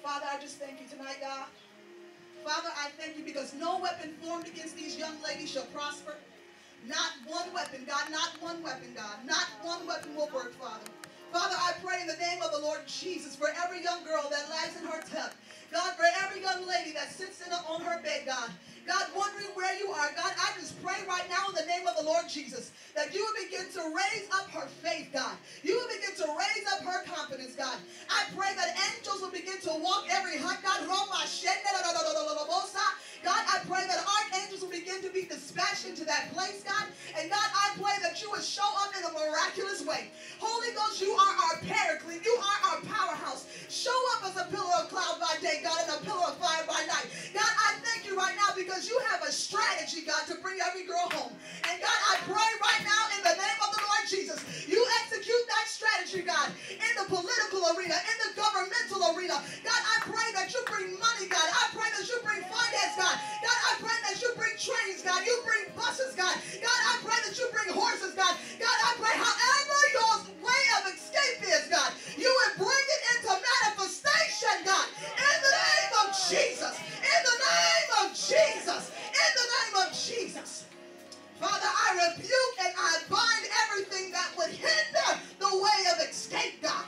Father, I just thank you tonight, God. Father, I thank you because no weapon formed against these young ladies shall prosper. Not one weapon, God, not one weapon, God. Not one weapon will work, Father. Father, I pray in the name of the Lord Jesus for every young girl that lies in her tub. God, for every young lady that sits in on her bed, God. God, wondering where you are. God, I just pray right now in the name of the Lord Jesus that you will begin to raise up her faith, God. You will begin to raise up her confidence, God. I pray that angels will begin to walk every hut, God. God, I pray that archangels will begin to be dispatched into that place, God. And God, I pray that you would show up in a miraculous way. Holy Ghost, you are our paraclete. You are our powerhouse. Show up as a pillar of cloud by day, God, and a pillar of fire by night. God, I thank you right now because you have a strategy, God, to bring every girl home. And God, I pray right now in the name of the Lord Jesus, you execute that strategy, God, in the political arena, in the governmental arena. God, I pray that you bring money, God. I pray that you bring finance, God. God, I pray that you bring trains, God. You bring buses, God. God, I pray that you bring horses, God. God, I pray however your way of escape is, God, you would bring it into manifestation, God. In the name of Jesus. In the name of Jesus. In the name of Jesus. Father, I rebuke and I bind everything that would hinder the way of escape, God.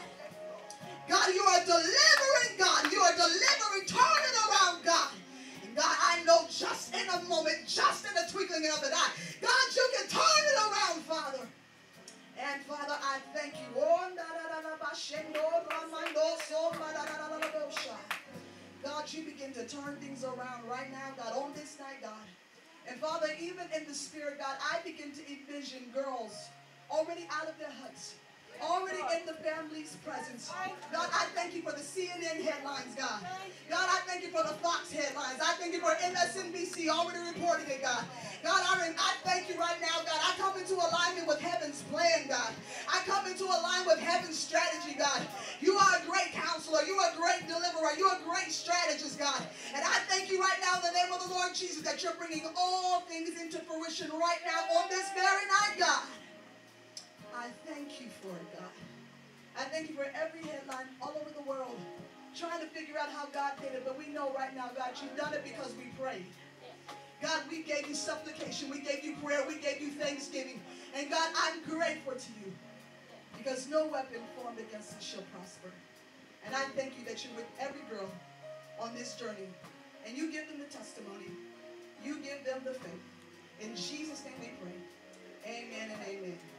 God, you are delivering, God. You are delivering, turning around, God. And God, I know just in a moment, just in the twinkling of an eye, God, you can turn it around, Father. And Father, I thank you. God, you begin to turn things around right now, God, on this night, God. And Father, even in the spirit, God, I begin to envision girls already out of their huts, already in the family's presence. God, I thank you for the CNN headlines, God. God, I thank you for the Fox headlines. I thank you for MSNBC already reporting it, God. God, I, I thank you right now, God. I come into alignment with heaven's plan, God. I come into alignment with heaven's strategy, God. You are a great counselor. You are a great deliverer. You are a great strategist, God. And I thank you right now in the name of the Lord Jesus that you're bringing all things into fruition right now on this very night, God. I thank you for it, God. I thank you for every headline all over the world trying to figure out how God did it. But we know right now, God, you've done it because we prayed. God, we gave you supplication. We gave you prayer. We gave you thanksgiving. And God, I'm grateful to you because no weapon formed against us shall prosper. And I thank you that you're with every girl on this journey and you give them the testimony, you give them the faith. In Jesus' name we pray. Amen and amen.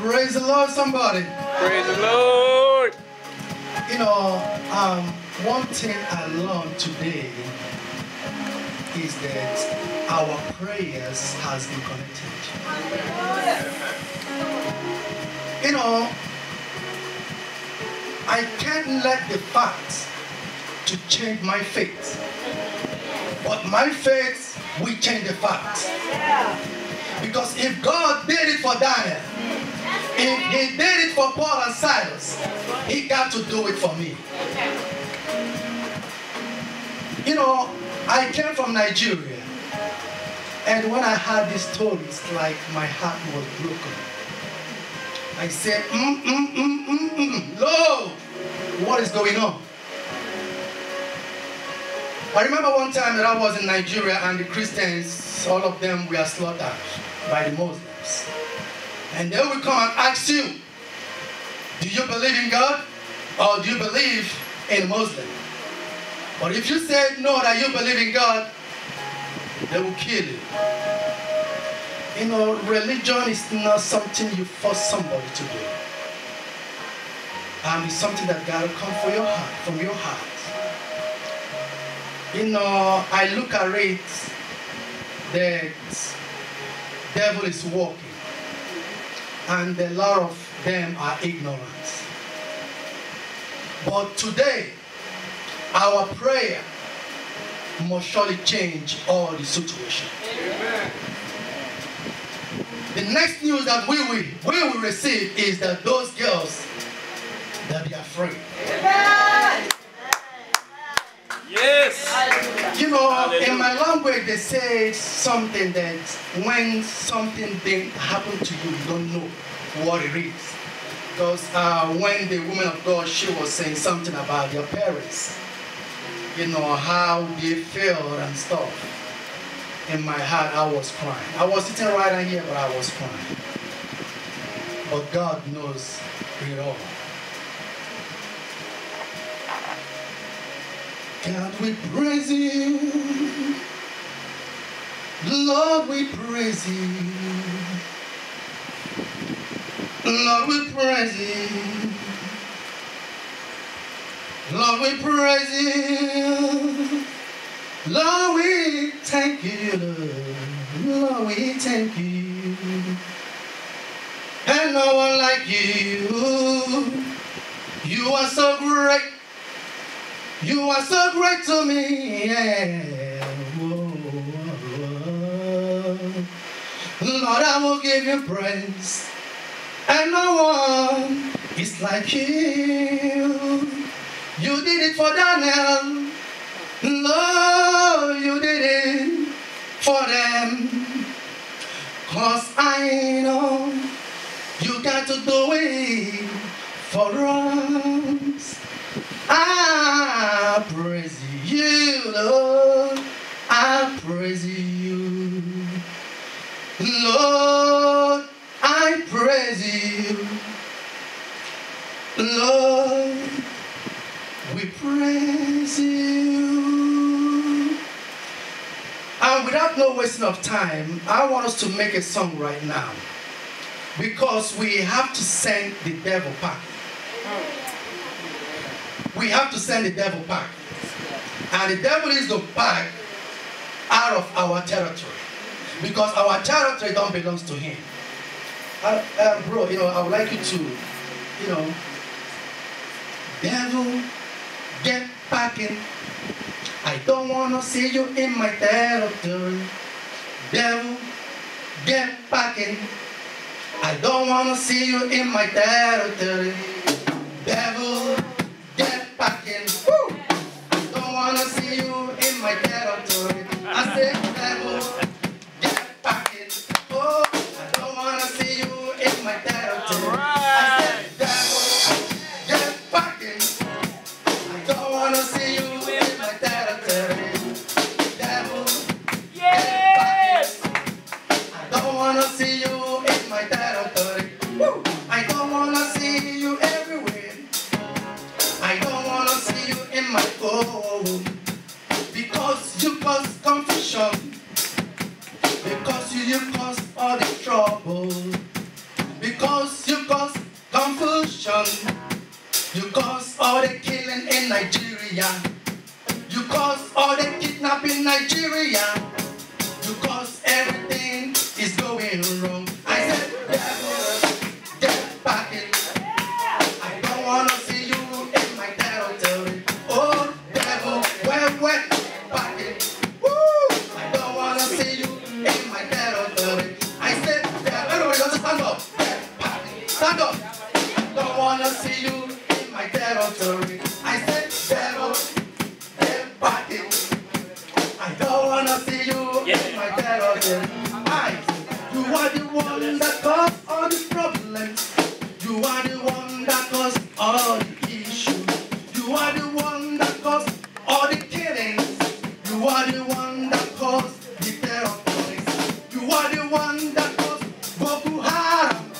Praise the Lord, somebody. Praise the Lord. You know, um, one thing I learned today is that our prayers has been connected. You know, I can't let the facts to change my faith. But my faith will change the facts. Because if God did it for Daniel, if he did it for Paul and Silas, he got to do it for me. You know, I came from Nigeria. And when I heard these stories, like my heart was broken. I said, mm, mm, mm, mm, mm. Lord, what is going on? I remember one time that I was in Nigeria and the Christians, all of them were slaughtered by the Muslims. And they will come and ask you, do you believe in God or do you believe in Muslim? But if you say no, that you believe in God, they will kill you. You know, religion is not something you force somebody to do. It's something that God will come for your heart, from your heart. You know, I look at it that devil is walking and a lot of them are ignorant. But today, our prayer must surely change all the situation. The next news that we will, we will receive is that those girls, they'll be afraid. Yes. You know, Hallelujah. in my language, they say something that when something didn't happen to you, you don't know what it is. Because uh, when the woman of God, she was saying something about your parents, you know, how they felt and stuff. In my heart, I was crying. I was sitting right here, but I was crying. But God knows it all. God, we praise you. Lord, we praise you. Lord, we praise you. Lord, we praise you. Lord, we thank you. Lord, we thank you. And no one like you. You are so great. You are so great to me. Yeah. Whoa, whoa, whoa. Lord, I will give you praise. And no one is like you. You did it for Daniel. Lord, you did it for them. Cause I know you got to do it for us. I praise you, Lord. I praise you. Lord, I praise you. Lord, we praise you. And without no wasting of time, I want us to make a song right now. Because we have to send the devil back. Mm. We have to send the devil back. And the devil is the back out of our territory. Because our territory don't belong to him. Uh, uh, bro, you know, I would like you to, you know, devil, get back in. I don't want to see you in my territory. Devil, get back in. I don't want to see you in my territory. Devil, in. Woo! Don't want to see you in my territory. I say, devil, get back in. Oh, I don't want to see you in my territory. Because you, you cause all the trouble. Because you cause confusion. You cause all the killing in Nigeria. You cause all the kidnapping in Nigeria. You cause everything is going wrong. I said, devil, in. I don't wanna see you in my territory. I, you are the one that caused all the problems. You are the one that caused all the issues. You are the one that caused all the killings. You are the one that caused the terror police. You are the one that caused Boko Haram.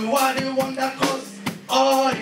You are the one that caused all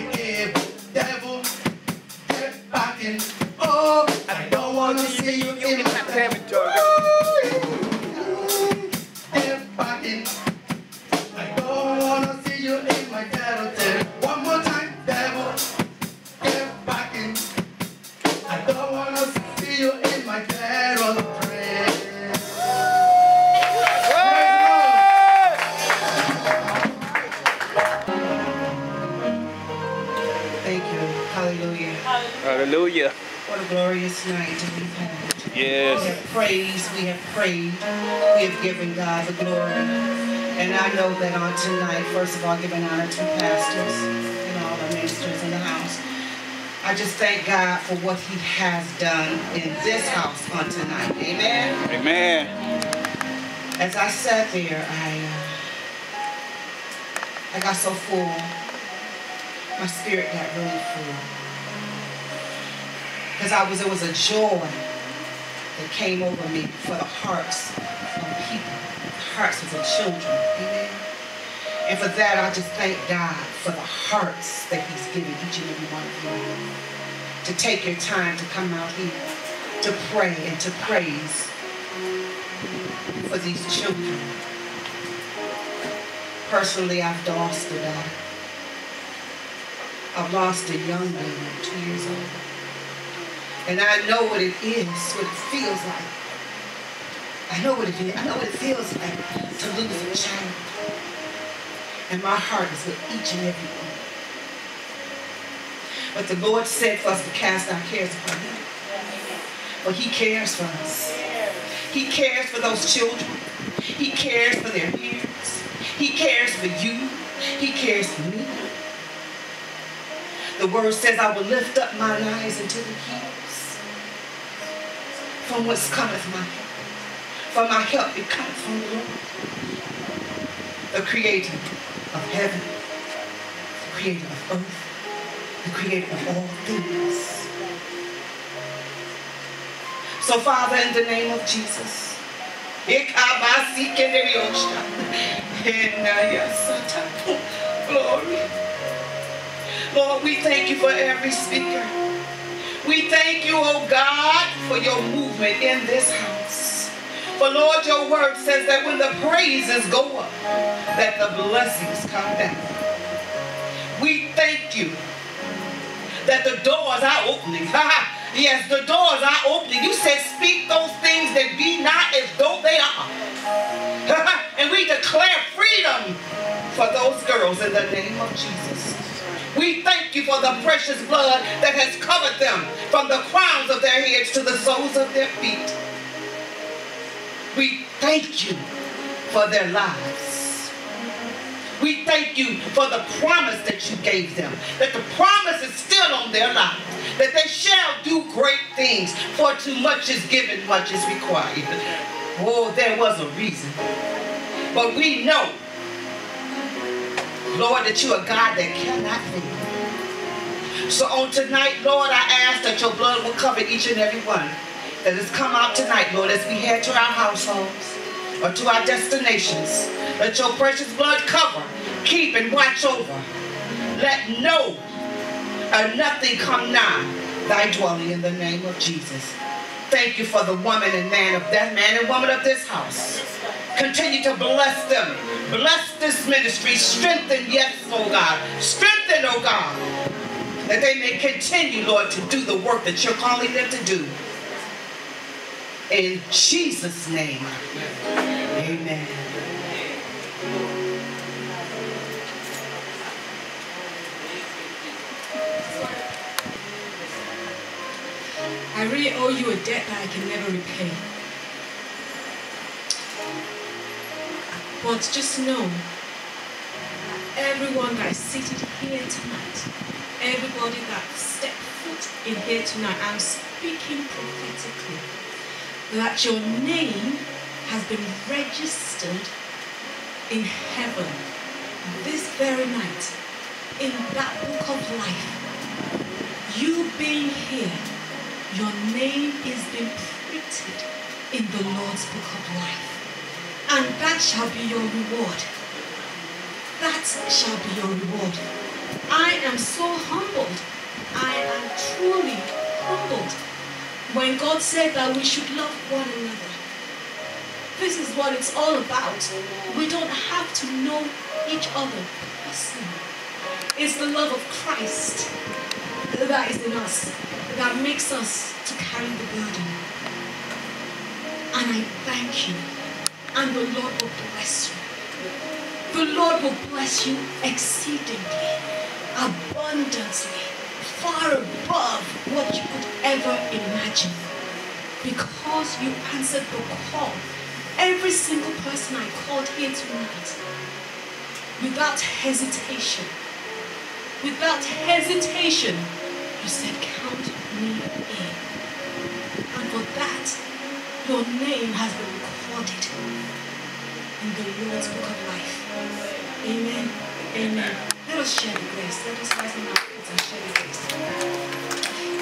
tonight, first of all, giving honor to pastors and all the ministers in the house. I just thank God for what he has done in this house on tonight. Amen. Amen. As I sat there, I uh, I got so full. My spirit got really full. Because I was, it was a joy that came over me for the hearts of people, the hearts of the children. Amen. And for that, I just thank God for the hearts that He's given each and every one of you. To take your time to come out here, to pray and to praise for these children. Personally, I've lost a daughter. I've lost a young lady, two years old. And I know what it is, what it feels like. I know what it is. I know what it feels like to lose a child. And my heart is with each and every one. But the Lord said for us to cast our cares upon Him. For He cares for us. He cares for those children. He cares for their parents. He cares for you. He cares for me. The word says, I will lift up mine eyes into the hills. From whence cometh my help? For my help it cometh from the Lord. The creator of heaven, the creator of earth, the creator of all things. So, Father, in the name of Jesus, Glory. Lord, we thank you for every speaker. We thank you, oh God, for your movement in this house. For Lord, your word says that when the praises go up, that the blessings come down. We thank you that the doors are opening. yes, the doors are opening. You said, speak those things that be not as though they are. and we declare freedom for those girls in the name of Jesus. We thank you for the precious blood that has covered them from the crowns of their heads to the soles of their feet. We thank you for their lives. We thank you for the promise that you gave them, that the promise is still on their lives, that they shall do great things, for too much is given, much is required. Oh, there was a reason. But we know Lord, that you are God that cannot fail. So on tonight, Lord, I ask that your blood will cover each and every one that has come out tonight, Lord, as we head to our households or to our destinations. Let your precious blood cover, keep, and watch over. Let no or nothing come nigh thy dwelling in the name of Jesus. Thank you for the woman and man of that man and woman of this house. Continue to bless them. Bless this ministry. Strengthen, yes, oh God. Strengthen, oh God. That they may continue, Lord, to do the work that you're calling them to do. In Jesus' name. Amen. I really owe you a debt that I can never repay. But just know, everyone that is seated here tonight, everybody that stepped foot in here tonight, I'm speaking prophetically, that your name has been registered in heaven this very night, in that book of life. You being here, your name is being printed in the Lord's book of life. And that shall be your reward. That shall be your reward. I am so humbled. I am truly humbled when God said that we should love one another. This is what it's all about. We don't have to know each other. It's the love of Christ that is in us that makes us to carry the burden. And I thank you. And the Lord will bless you. The Lord will bless you exceedingly, abundantly, far above what you could ever imagine. Because you answered the call. Every single person I called here tonight, without hesitation, without hesitation, you said, Count me in. And for that, your name has been recorded in the Lord's book of life. Amen. Amen. Let us share the grace. Let us rise feet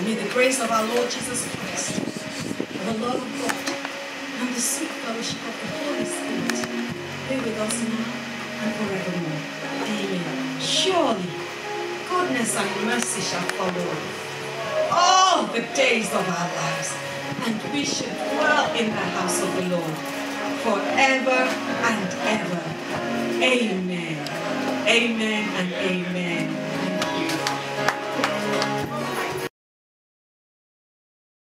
May the grace of our Lord Jesus Christ, the love of God, and the sweet fellowship of the Holy Spirit be with us now and forevermore. Amen. Surely, goodness and mercy shall follow us all the days of our lives, and we shall dwell in the house of the Lord forever and ever. Amen. Amen and amen.